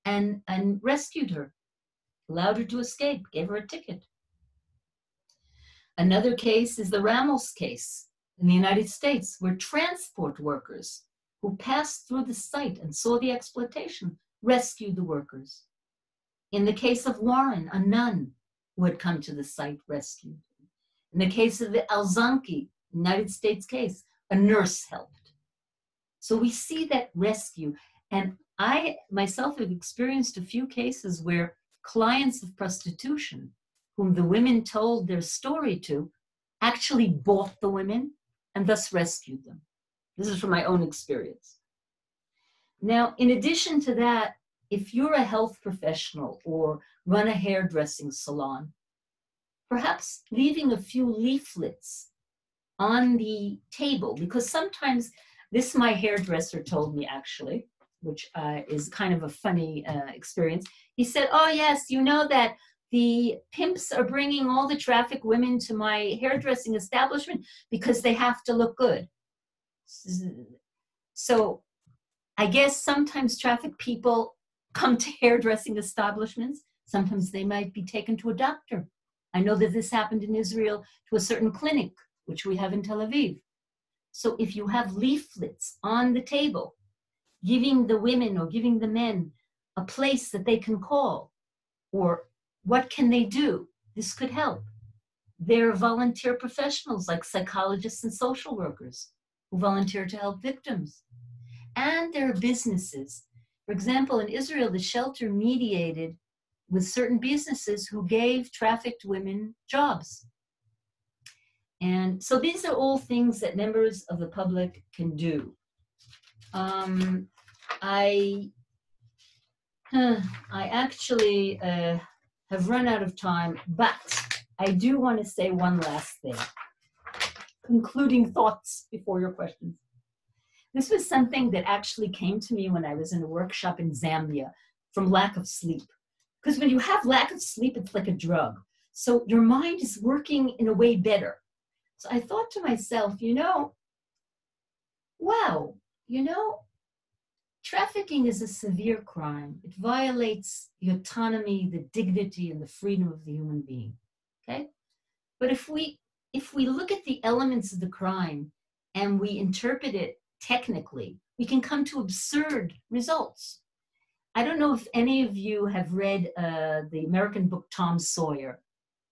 and, and rescued her, allowed her to escape, gave her a ticket. Another case is the Ramos case in the United States, where transport workers who passed through the site and saw the exploitation rescued the workers. In the case of Warren, a nun who had come to the site rescued. In the case of the Alzanki, United States case, a nurse helped. So we see that rescue. And I myself have experienced a few cases where clients of prostitution, whom the women told their story to, actually bought the women and thus rescued them. This is from my own experience. Now, in addition to that, if you're a health professional or run a hairdressing salon, perhaps leaving a few leaflets on the table, because sometimes this my hairdresser told me actually, which uh, is kind of a funny uh, experience. He said, "Oh yes, you know that the pimps are bringing all the traffic women to my hairdressing establishment because they have to look good." So, I guess sometimes traffic people come to hairdressing establishments. Sometimes they might be taken to a doctor. I know that this happened in Israel to a certain clinic, which we have in Tel Aviv. So if you have leaflets on the table giving the women or giving the men a place that they can call, or what can they do? This could help. There are volunteer professionals like psychologists and social workers who volunteer to help victims. And there are businesses. For example, in Israel, the shelter mediated with certain businesses who gave trafficked women jobs. And so these are all things that members of the public can do. Um, I, huh, I actually uh, have run out of time, but I do want to say one last thing. Concluding thoughts before your questions. This was something that actually came to me when I was in a workshop in Zambia from lack of sleep. Because when you have lack of sleep, it's like a drug. So your mind is working in a way better. So I thought to myself, you know, wow, you know, trafficking is a severe crime. It violates the autonomy, the dignity, and the freedom of the human being. Okay? But if we if we look at the elements of the crime and we interpret it technically, we can come to absurd results. I don't know if any of you have read uh, the American book Tom Sawyer.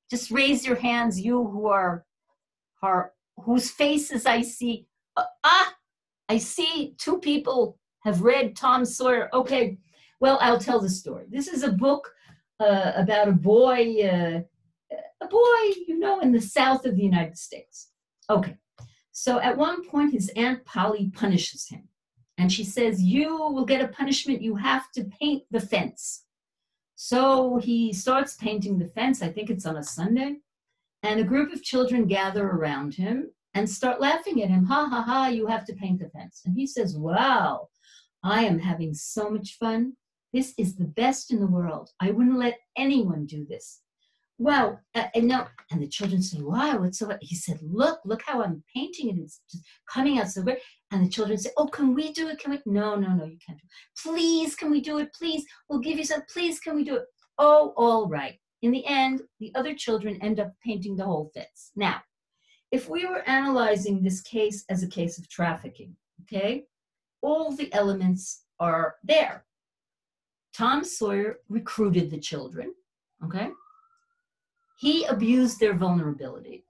Just raise your hands, you who are are whose faces I see. Uh, ah, I see two people have read Tom Sawyer. Okay, well, I'll tell the story. This is a book uh, about a boy, uh, a boy, you know, in the south of the United States. Okay, so at one point, his Aunt Polly punishes him. And she says, You will get a punishment. You have to paint the fence. So he starts painting the fence. I think it's on a Sunday and a group of children gather around him and start laughing at him. Ha ha ha, you have to paint the fence. And he says, Wow, I am having so much fun. This is the best in the world. I wouldn't let anyone do this. Wow, uh, and no, and the children say, why? what's so? He said, Look, look how I'm painting it. It's just coming out so great. And the children say, Oh, can we do it? Can we? No, no, no, you can't do it. Please, can we do it? Please, we'll give you some. Please, can we do it? Oh, all right. In the end, the other children end up painting the whole fence. Now, if we were analyzing this case as a case of trafficking, okay, all the elements are there. Tom Sawyer recruited the children, okay? He abused their vulnerability,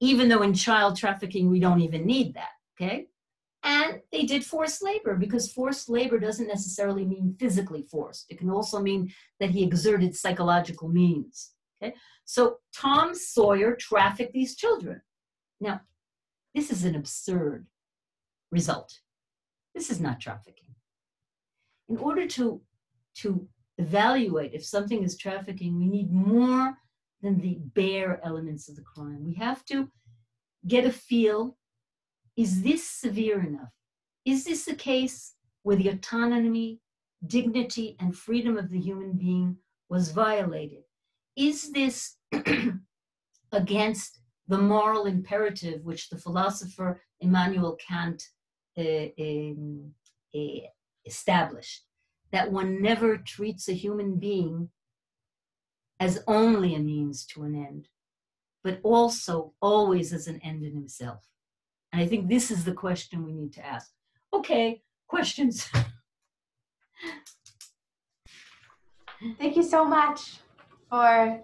even though in child trafficking we don't even need that, okay? And they did forced labor because forced labor doesn't necessarily mean physically forced. It can also mean that he exerted psychological means. Okay? So Tom Sawyer trafficked these children. Now, this is an absurd result. This is not trafficking. In order to, to evaluate if something is trafficking, we need more than the bare elements of the crime. We have to get a feel is this severe enough? Is this a case where the autonomy, dignity, and freedom of the human being was violated? Is this against the moral imperative which the philosopher Immanuel Kant uh, um, uh, established? That one never treats a human being as only a means to an end, but also always as an end in himself. And I think this is the question we need to ask. Okay, questions. Thank you so much for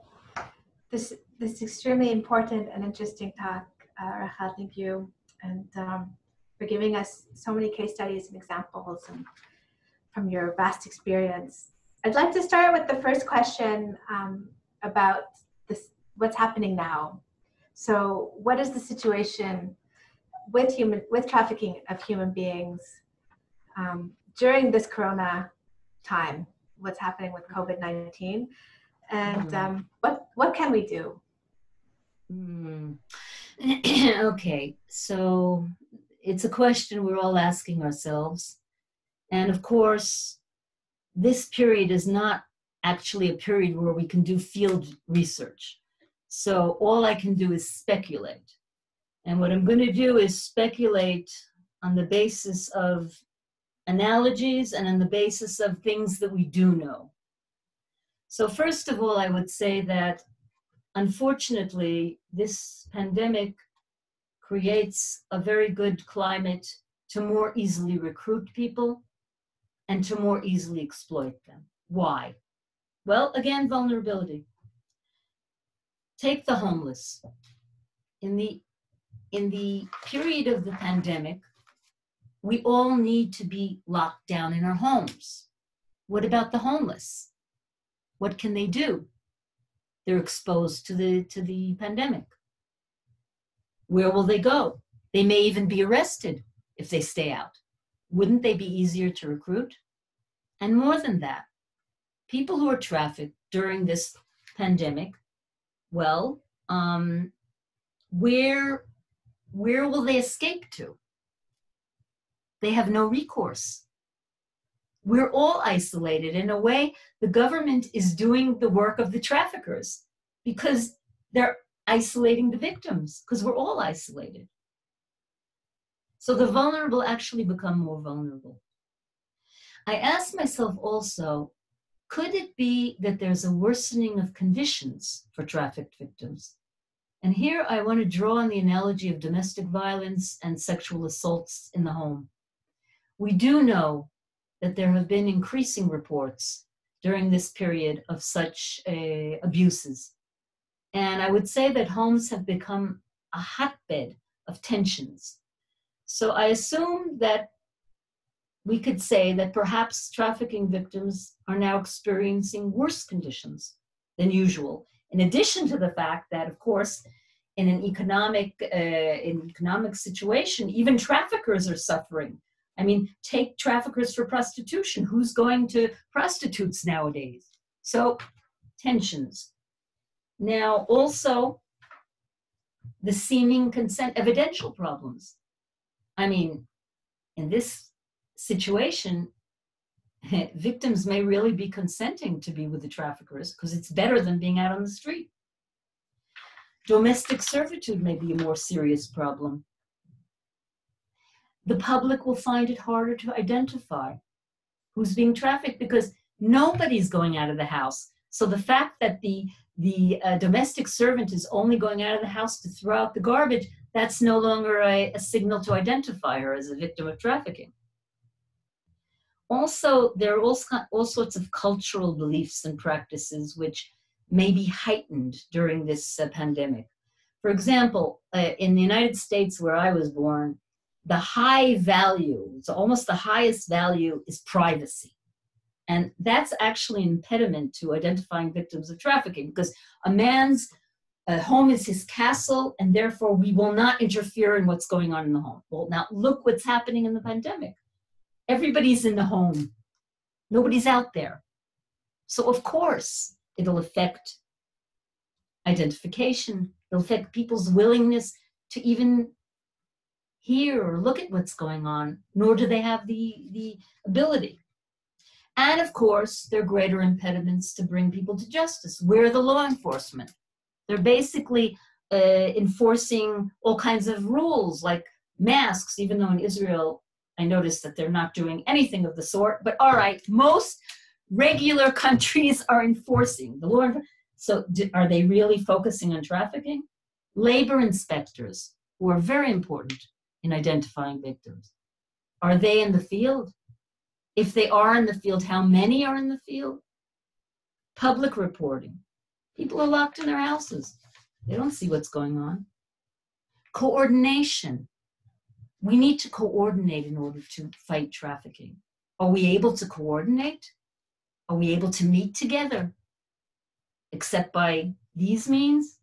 this this extremely important and interesting talk, uh, Rachel. Thank you, and um, for giving us so many case studies and examples and from your vast experience. I'd like to start with the first question um, about this, what's happening now. So, what is the situation with human with trafficking of human beings um, during this corona time what's happening with covid-19 and mm-hmm. um, what what can we do mm. okay so it's a question we're all asking ourselves And of course, this period is not actually a period where we can do field research. So all I can do is speculate. And what I'm going to do is speculate on the basis of analogies and on the basis of things that we do know. So, first of all, I would say that unfortunately, this pandemic creates a very good climate to more easily recruit people and to more easily exploit them. Why? Well, again, vulnerability. Take the homeless. In the in the period of the pandemic, we all need to be locked down in our homes. What about the homeless? What can they do? They're exposed to the to the pandemic. Where will they go? They may even be arrested if they stay out. Wouldn't they be easier to recruit? And more than that, people who are trafficked during this pandemic, well, um, where where will they escape to? They have no recourse. We're all isolated. In a way, the government is doing the work of the traffickers because they're isolating the victims, because we're all isolated. So the vulnerable actually become more vulnerable. I asked myself also could it be that there's a worsening of conditions for trafficked victims? And here I want to draw on the analogy of domestic violence and sexual assaults in the home. We do know that there have been increasing reports during this period of such uh, abuses. And I would say that homes have become a hotbed of tensions. So I assume that we could say that perhaps trafficking victims are now experiencing worse conditions than usual. In addition to the fact that, of course, in an economic uh, in economic situation, even traffickers are suffering I mean, take traffickers for prostitution. Who's going to prostitutes nowadays? So, tensions. Now, also, the seeming consent, evidential problems. I mean, in this situation, victims may really be consenting to be with the traffickers because it's better than being out on the street. Domestic servitude may be a more serious problem the public will find it harder to identify who's being trafficked because nobody's going out of the house. So the fact that the the uh, domestic servant is only going out of the house to throw out the garbage, that's no longer a, a signal to identify her as a victim of trafficking. Also, there are all, all sorts of cultural beliefs and practices which may be heightened during this uh, pandemic. For example, uh, in the United States, where I was born, the high value, so almost the highest value is privacy. And that's actually an impediment to identifying victims of trafficking because a man's uh, home is his castle, and therefore we will not interfere in what's going on in the home. Well, now look what's happening in the pandemic. Everybody's in the home, nobody's out there. So, of course, it'll affect identification, it'll affect people's willingness to even hear or look at what's going on, nor do they have the, the ability. And of course, there are greater impediments to bring people to justice. Where the law enforcement. They're basically uh, enforcing all kinds of rules like masks, even though in Israel, I noticed that they're not doing anything of the sort. But all right, most regular countries are enforcing the law. So, are they really focusing on trafficking? Labor inspectors, who are very important, in identifying victims. Are they in the field? If they are in the field, how many are in the field? Public reporting. People are locked in their houses. They don't see what's going on. Coordination. We need to coordinate in order to fight trafficking. Are we able to coordinate? Are we able to meet together? Except by these means?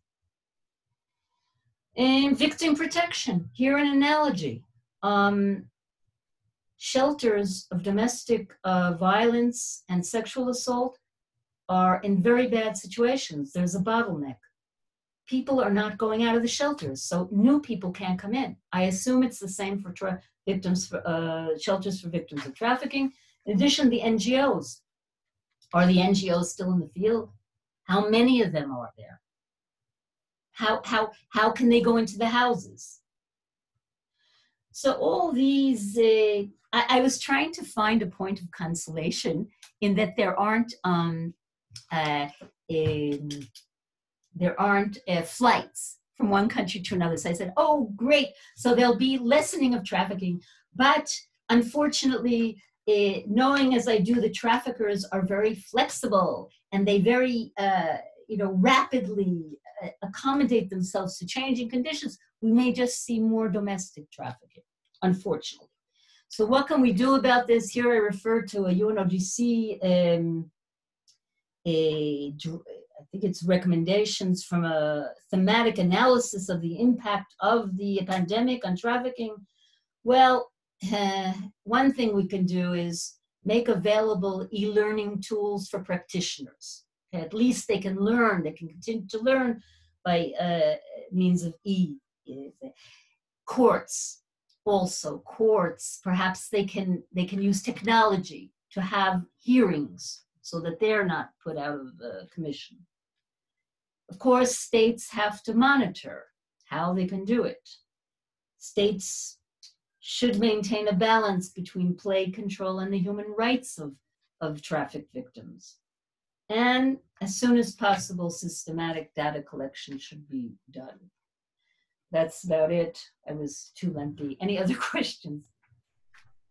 And victim protection. Here an analogy. Um, shelters of domestic uh, violence and sexual assault are in very bad situations. There's a bottleneck. People are not going out of the shelters, so new people can't come in. I assume it's the same for tra- victims for uh, shelters for victims of trafficking. In addition, the NGOs. Are the NGOs still in the field? How many of them are there? How, how, how can they go into the houses? So all these, uh, I, I, was trying to find a point of consolation in that there aren't um, uh, in, there aren't uh, flights from one country to another. So I said, oh, great. So there'll be lessening of trafficking. But unfortunately, uh, knowing as I do, the traffickers are very flexible and they very, uh, you know, rapidly uh, accommodate themselves to changing conditions. We may just see more domestic trafficking, unfortunately. So what can we do about this? Here I refer to a UNODC, um, a, I think it's recommendations from a thematic analysis of the impact of the pandemic on trafficking. Well, uh, one thing we can do is make available e-learning tools for practitioners. Okay, at least they can learn, they can continue to learn by uh, means of e. Courts, also courts, perhaps they can they can use technology to have hearings so that they're not put out of uh, commission. Of course, states have to monitor how they can do it. States should maintain a balance between plague control and the human rights of, of trafficked victims. And as soon as possible, systematic data collection should be done. That's about it. I was too lengthy. Any other questions?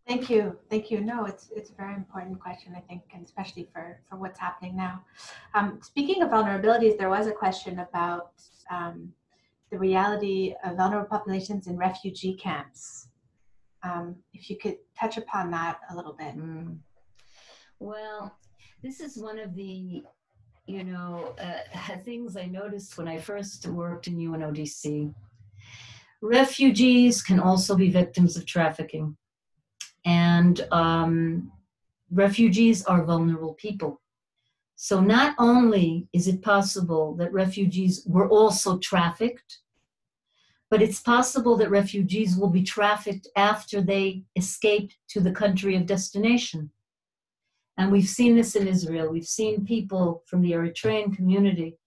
Thank you. Thank you. No, it's it's a very important question, I think, and especially for, for what's happening now. Um, speaking of vulnerabilities, there was a question about um, the reality of vulnerable populations in refugee camps um, if you could touch upon that a little bit. Mm. Well, this is one of the, you know, uh, things I noticed when I first worked in UNODC. Refugees can also be victims of trafficking. And um, refugees are vulnerable people. So not only is it possible that refugees were also trafficked, but it's possible that refugees will be trafficked after they escaped to the country of destination. And we've seen this in Israel. We've seen people from the Eritrean community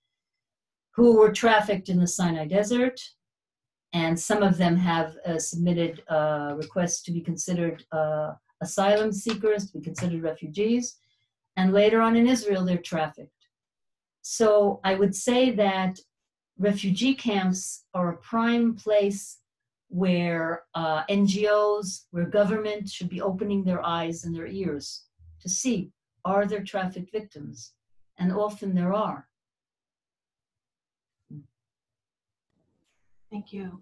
who were trafficked in the Sinai desert, and some of them have uh, submitted uh, requests to be considered uh, asylum seekers, to be considered refugees, and later on in Israel, they're trafficked. So I would say that refugee camps are a prime place where uh, NGOs, where government should be opening their eyes and their ears to see are there trafficked victims? And often there are. Thank you.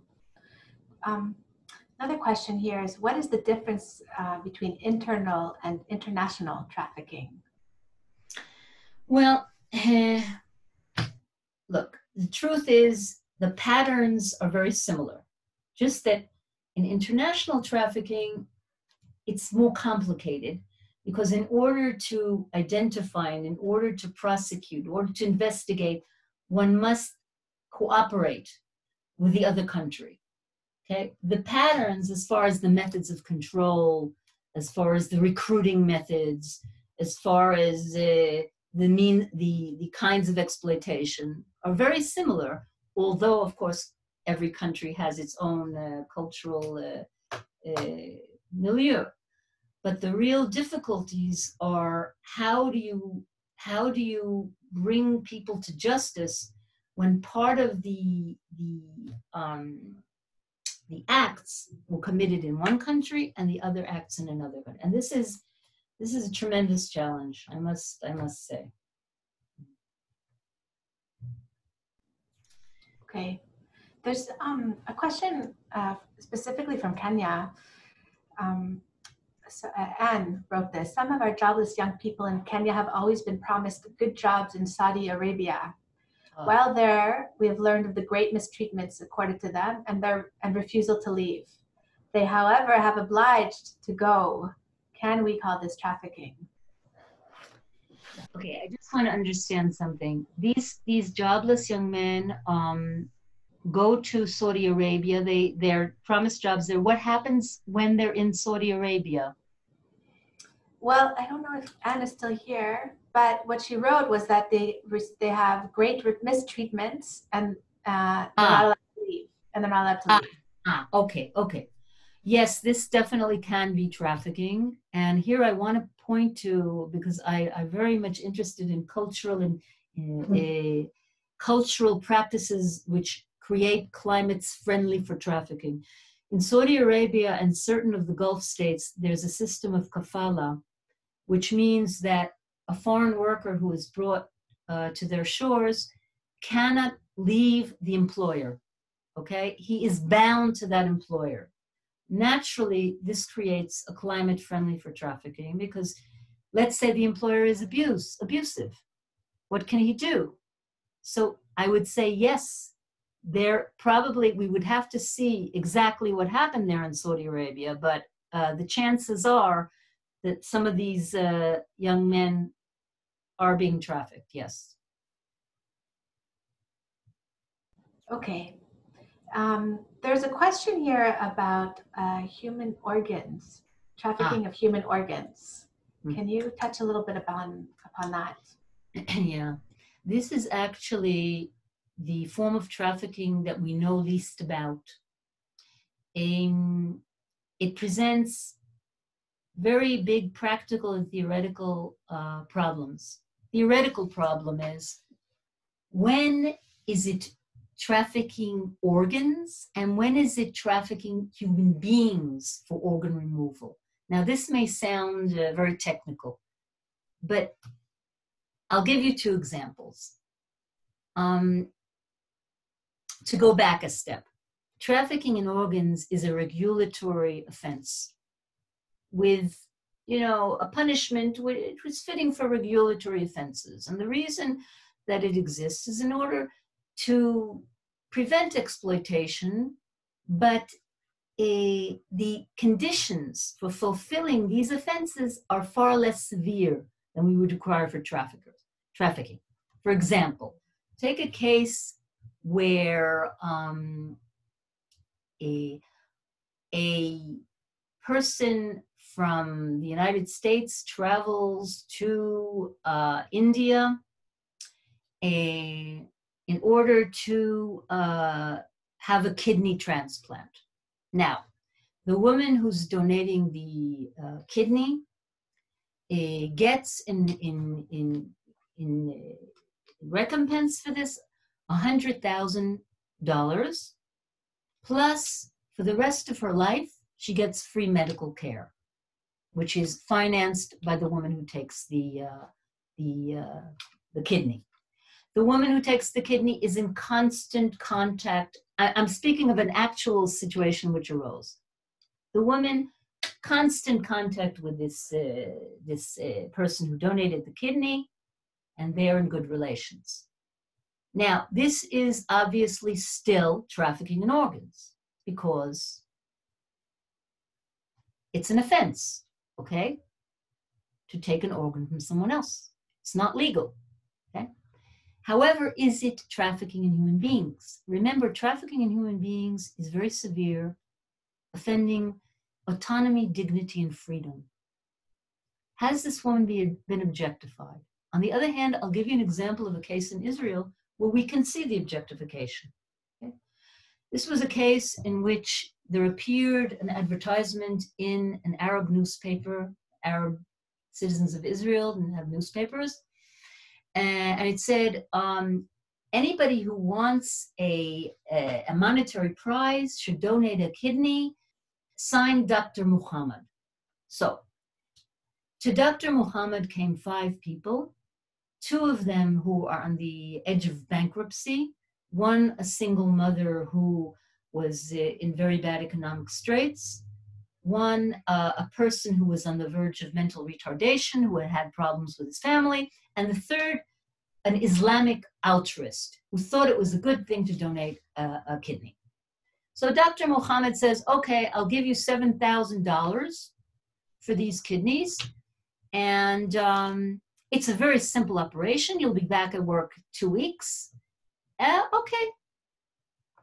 Um, another question here is what is the difference uh, between internal and international trafficking? Well, uh, look, the truth is the patterns are very similar, just that in international trafficking, it's more complicated because in order to identify and in order to prosecute, in order to investigate, one must cooperate with the other country. Okay, the patterns as far as the methods of control, as far as the recruiting methods, as far as uh, the mean the the kinds of exploitation are very similar, although, of course, every country has its own uh, cultural uh, uh, milieu. But the real difficulties are how do you how do you bring people to justice when part of the the um, the acts were committed in one country and the other acts in another country, and this is this is a tremendous challenge. I must I must say. Okay. There's um, a question uh, specifically from Kenya. Um, so, uh, Anne wrote this. Some of our jobless young people in Kenya have always been promised good jobs in Saudi Arabia. While there, we have learned of the great mistreatments accorded to them and their and refusal to leave. They, however, have obliged to go. Can we call this trafficking? okay i just want to understand something these these jobless young men um go to Saudi Arabia. They they're promised jobs there. What happens when they're in Saudi Arabia? Well, I don't know if Anna's still here, but what she wrote was that they they have great mistreatments and uh, they're ah. not allowed to leave, and they're not allowed to ah. leave. Ah, okay, okay. Yes, this definitely can be trafficking. And here I want to point to, because I, I'm very much interested in cultural and uh, cultural practices which create climates friendly for trafficking. In Saudi Arabia and certain of the Gulf states, there's a system of kafala, which means that a foreign worker who is brought uh, to their shores cannot leave the employer. Okay? He is bound to that employer. Naturally, this creates a climate friendly for trafficking because let's say the employer is abuse, abusive. What can he do? So I would say yes, there probably we would have to see exactly what happened there in Saudi Arabia, but uh, the chances are that some of these uh, young men are being trafficked, yes. Okay. Um, there's a question here about uh, human organs, trafficking ah. of human organs. Mm. Can you touch a little bit upon, upon that? yeah. This is actually the form of trafficking that we know least about. Um, it presents very big practical and theoretical uh, problems. Theoretical problem is when is it trafficking organs and when is it trafficking human beings for organ removal? Now, this may sound uh, very technical, but I'll give you two examples. Um, to go back a step, trafficking in organs is a regulatory offense with you know a punishment which was fitting for regulatory offenses. And the reason that it exists is in order to prevent exploitation but the conditions for fulfilling these offenses are far less severe than we would require for traffickers trafficking. For example take a case where um, a, a person from the United States travels to uh, India a, in order to uh, have a kidney transplant. Now, the woman who's donating the uh, kidney uh, gets in, in, in, in uh, recompense for this $100,000 plus for the rest of her life, she gets free medical care, which is financed by the woman who takes the, uh, the, uh, the kidney. The woman who takes the kidney is in constant contact. I, am speaking of an actual situation which arose. The woman, constant contact with this, uh, this uh, person who donated the kidney, and they're in good relations. Now, this is obviously still trafficking in organs because it's an offense, okay, to take an organ from someone else. It's not legal, okay? However, is it trafficking in human beings? Remember, trafficking in human beings is very severe, offending autonomy, dignity, and freedom. Has this woman be, been objectified? On the other hand, I'll give you an example of a case in Israel where we can see the objectification. This was a case in which there appeared an advertisement in an Arab newspaper, Arab citizens of Israel didn't have newspapers, and, it said, um, anybody who wants a, a, a monetary prize should donate a kidney, signed Dr. Muhammad. So, to Dr. Muhammad came five people, two of them who are on the edge of bankruptcy, one a single mother who was uh, in very bad economic straits, one uh, a person who was on the verge of mental retardation, who had had problems with his family, and the third, an Islamic altruist who thought it was a good thing to donate a, a kidney. So Dr. Mohammed says, okay, I'll give you $7,000 for these kidneys. And um, it's a very simple operation. You'll be back at work two weeks. Uh, okay.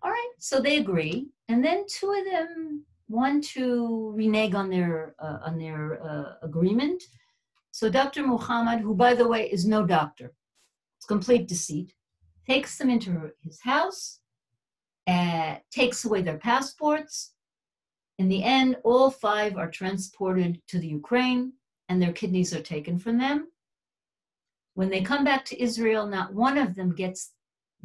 all right, so they agree, and then two of them want to renege on their uh, on their uh, agreement. So Dr. Muhammad, who by the way is no doctor, it's complete deceit, takes them into his house, uh, takes away their passports. In the end, all five are transported to the Ukraine, and their kidneys are taken from them. When they come back to Israel, not one of them gets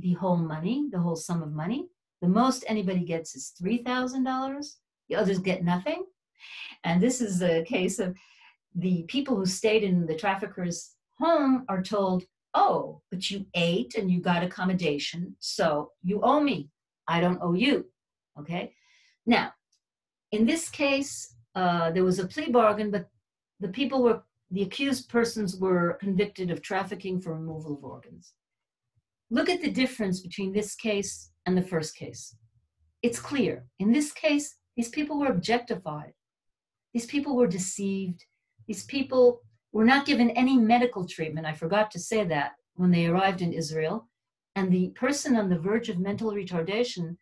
the whole money, the whole sum of money. The most anybody gets is $3,000. The others get nothing. And this is a case of the people who stayed in the trafficker's home are told, oh, but you ate and you got accommodation, so you owe me. I don't owe you. Okay? Now, in this case, uh, there was a plea bargain, but the people were, the accused persons were convicted of trafficking for removal of organs. Look at the difference between this case and the first case. It's clear. In this case, these people were objectified. These people were deceived. These people were not given any medical treatment. I forgot to say that when they arrived in Israel. And the person on the verge of mental retardation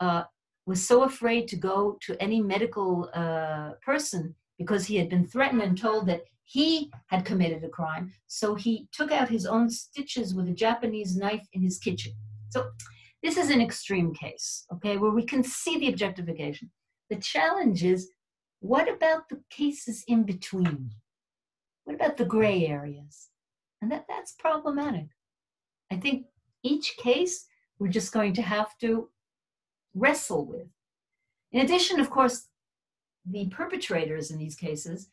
uh, was so afraid to go to any medical uh, person because he had been threatened and told that he had committed a crime. So he took out his own stitches with a Japanese knife in his kitchen. So this is an extreme case, okay, where we can see the objectification. The challenge is what about the cases in between? What about the gray areas? And that, that's problematic. I think each case we're just going to have to wrestle with. In addition, of course, the perpetrators in these cases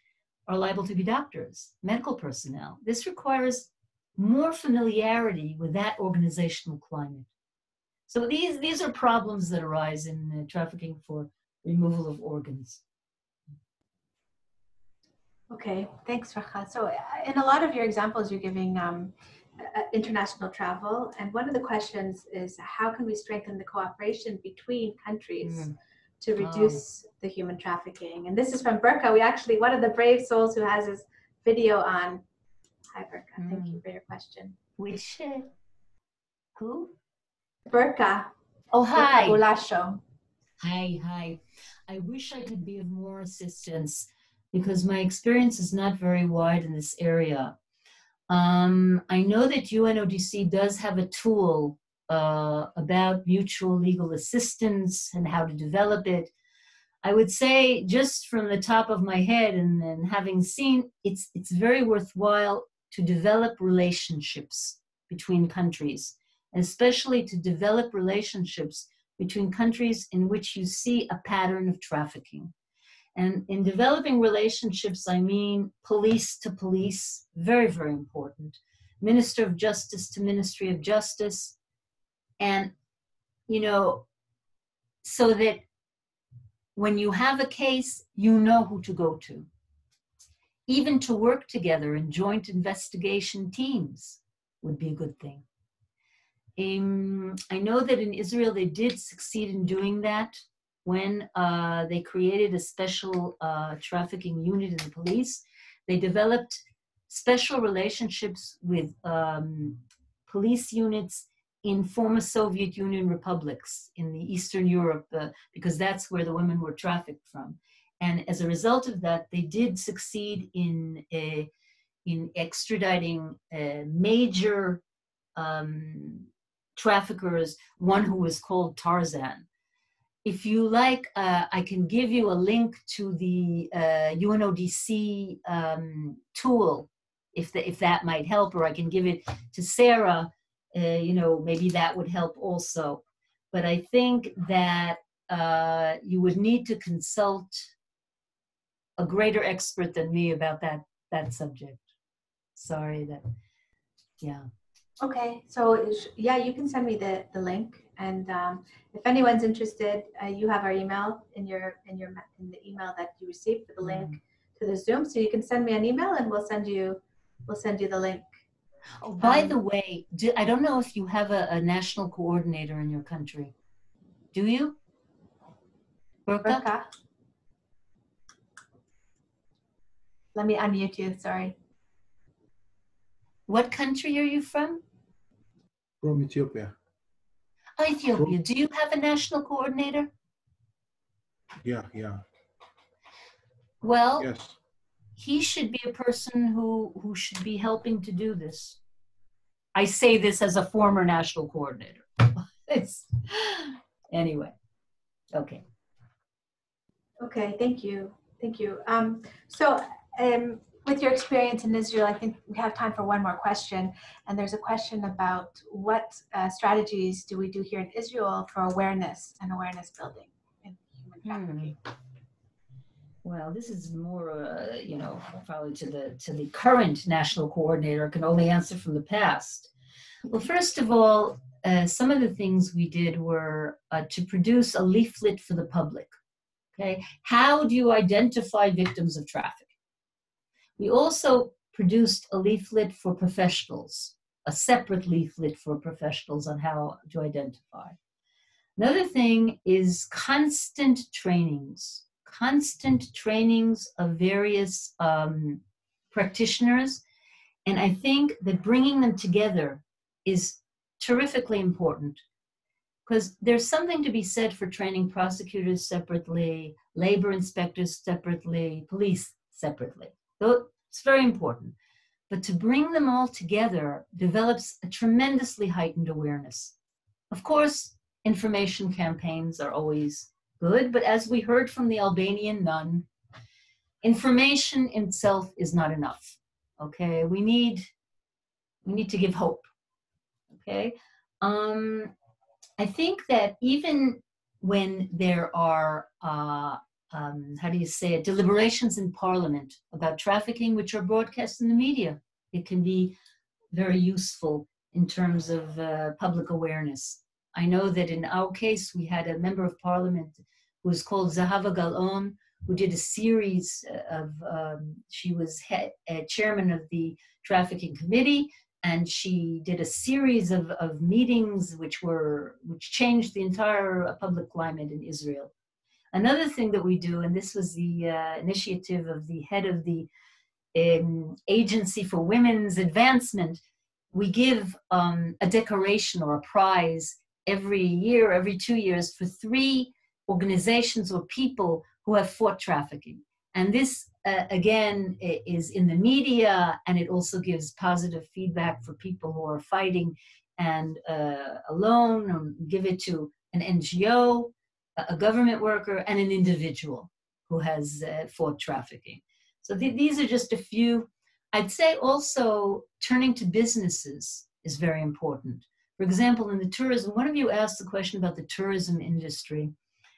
are liable to be doctors, medical personnel. This requires more familiarity with that organizational climate. So these, these are problems that arise in uh, trafficking for removal of organs. Okay, thanks, Racha. So, uh, in a lot of your examples, you're giving um, uh, international travel, and one of the questions is how can we strengthen the cooperation between countries mm. To reduce um. the human trafficking? And this is from Burka. We actually one of the brave souls who has his video on. Hi, Burka. Mm. Thank you mm. for your question. Which uh, who? Burka. Oh, hi. Burka Hi, hi. I wish I could be of more assistance because my experience is not very wide in this area. Um, I know that UNODC does have a tool uh, about mutual legal assistance and how to develop it. I would say, just from the top of my head and, and having seen, it's, it's very worthwhile to develop relationships between countries, especially to develop relationships between countries in which you see a pattern of trafficking. And in developing relationships, I mean police to police, very, very important. Minister of Justice to Ministry of Justice. And, you know, so that when you have a case, you know who to go to. Even to work together in joint investigation teams would be a good thing. Um, I know that in Israel they did succeed in doing that when uh, they created a special uh, trafficking unit in the police. They developed special relationships with um, police units in former Soviet Union republics in the Eastern Europe, uh, because that's where the women were trafficked from. And as a result of that, they did succeed in uh, in extraditing major um, traffickers, one who was called Tarzan if you like, uh, I can give you a link to the uh, UNODC um, tool, if, the, if that might help, or I can give it to Sarah. Uh, you know, maybe that would help also. But I think that uh, you would need to consult a greater expert than me about that that subject. Sorry that, yeah. Okay, so yeah, you can send me the the link and um, if anyone's interested, uh, you have our email in your in your in the email that you received for the link mm-hmm. to the Zoom. So you can send me an email, and we'll send you we'll send you the link. Oh, by um, the way, do, I don't know if you have a, a, national coordinator in your country. Do you? Burka? Burka? Let me unmute you. Sorry. What country are you from? From Ethiopia. Ethiopia, do you have a national coordinator? Yeah, yeah, Well, yes. He should be a person who, who should be helping to do this. I say this as a former national coordinator. It's, anyway, okay. Okay, thank you. Thank you. Um, so, um, with your experience in Israel, I think we have time for one more question. And there's a question about what uh, strategies do we do here in Israel for awareness and awareness building in human trafficking? Well, this is more, uh, you know, probably to the to the current national coordinator. Can only answer from the past. Well, first of all, uh, some of the things we did were uh, to produce a leaflet for the public. Okay, how do you identify victims of trafficking? We also produced a leaflet for professionals, a separate leaflet for professionals on how to identify. Another thing is constant trainings, constant trainings of various um, practitioners. And I think that bringing them together is terrifically important because there's something to be said for training prosecutors separately, labor inspectors separately, police separately. Though it's very important. But to bring them all together develops a tremendously heightened awareness. Of course, information campaigns are always good, but as we heard from the Albanian nun, information itself is not enough. Okay, we need we need to give hope. Okay, um, I think that even when there are uh, um, how do you say it deliberations in Parliament about trafficking, which are broadcast in the media, it can be very useful in terms of uh, public awareness. I know that in our case, we had a member of parliament who was called Zahava Galon, who did a series of, um, she was head, uh, chairman of the trafficking committee, and she did a series of, of meetings which were, which changed the entire public climate in Israel. Another thing that we do, and this was the uh, initiative of the head of the um, Agency for Women's Advancement, we give um, a decoration or a prize every year, every two years, for three organizations or people who have fought trafficking. And this, uh, again, is in the media, and it also gives positive feedback for people who are fighting and uh, alone, or give it to an NGO, a government worker, and an individual who has uh, fought trafficking. So th- these are just a few. I'd say also turning to businesses is very important. For example, in the tourism, one of you asked the question about the tourism industry.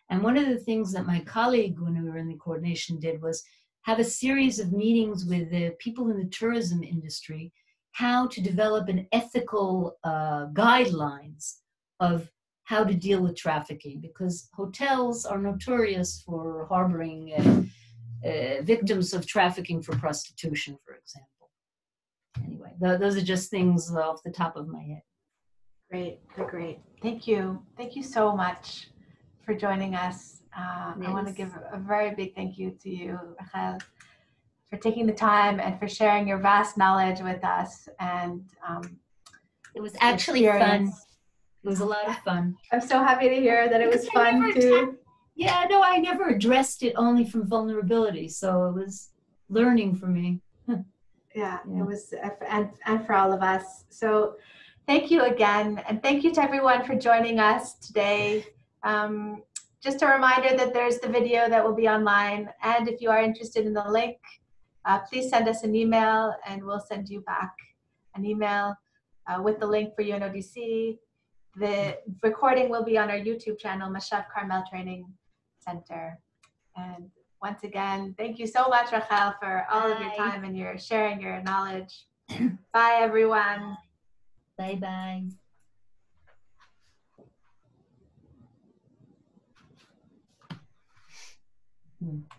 And one of the things that my colleague, when we were in the coordination, did was have a series of meetings with the people in the tourism industry, how to develop an ethical uh, guidelines of how to deal with trafficking, because hotels are notorious for harboring uh, uh, victims of trafficking for prostitution, for example. Anyway, th- those are just things off the top of my head. Great, great. Thank you. Thank you so much for joining us. Uh, I want to give a very big thank you to you, Rachel, for taking the time and for sharing your vast knowledge with us. And um, It was actually fun. It was a lot of fun. I'm so happy to hear that it was Because I fun never to. Yeah, no, I never addressed it only from vulnerability, so it was learning for me. Yeah, Yeah. it was, uh, and, and for all of us. So thank you again. And thank you to everyone for joining us today. Um, just a reminder that there's the video that will be online. And if you are interested in the link, uh, please send us an email and we'll send you back an email uh, with the link for UNODC. The recording will be on our YouTube channel, Mashav Carmel Training Center. And once again, thank you so much, Rachel, for all of your time and your sharing your knowledge. Bye, everyone. Bye bye Hmm.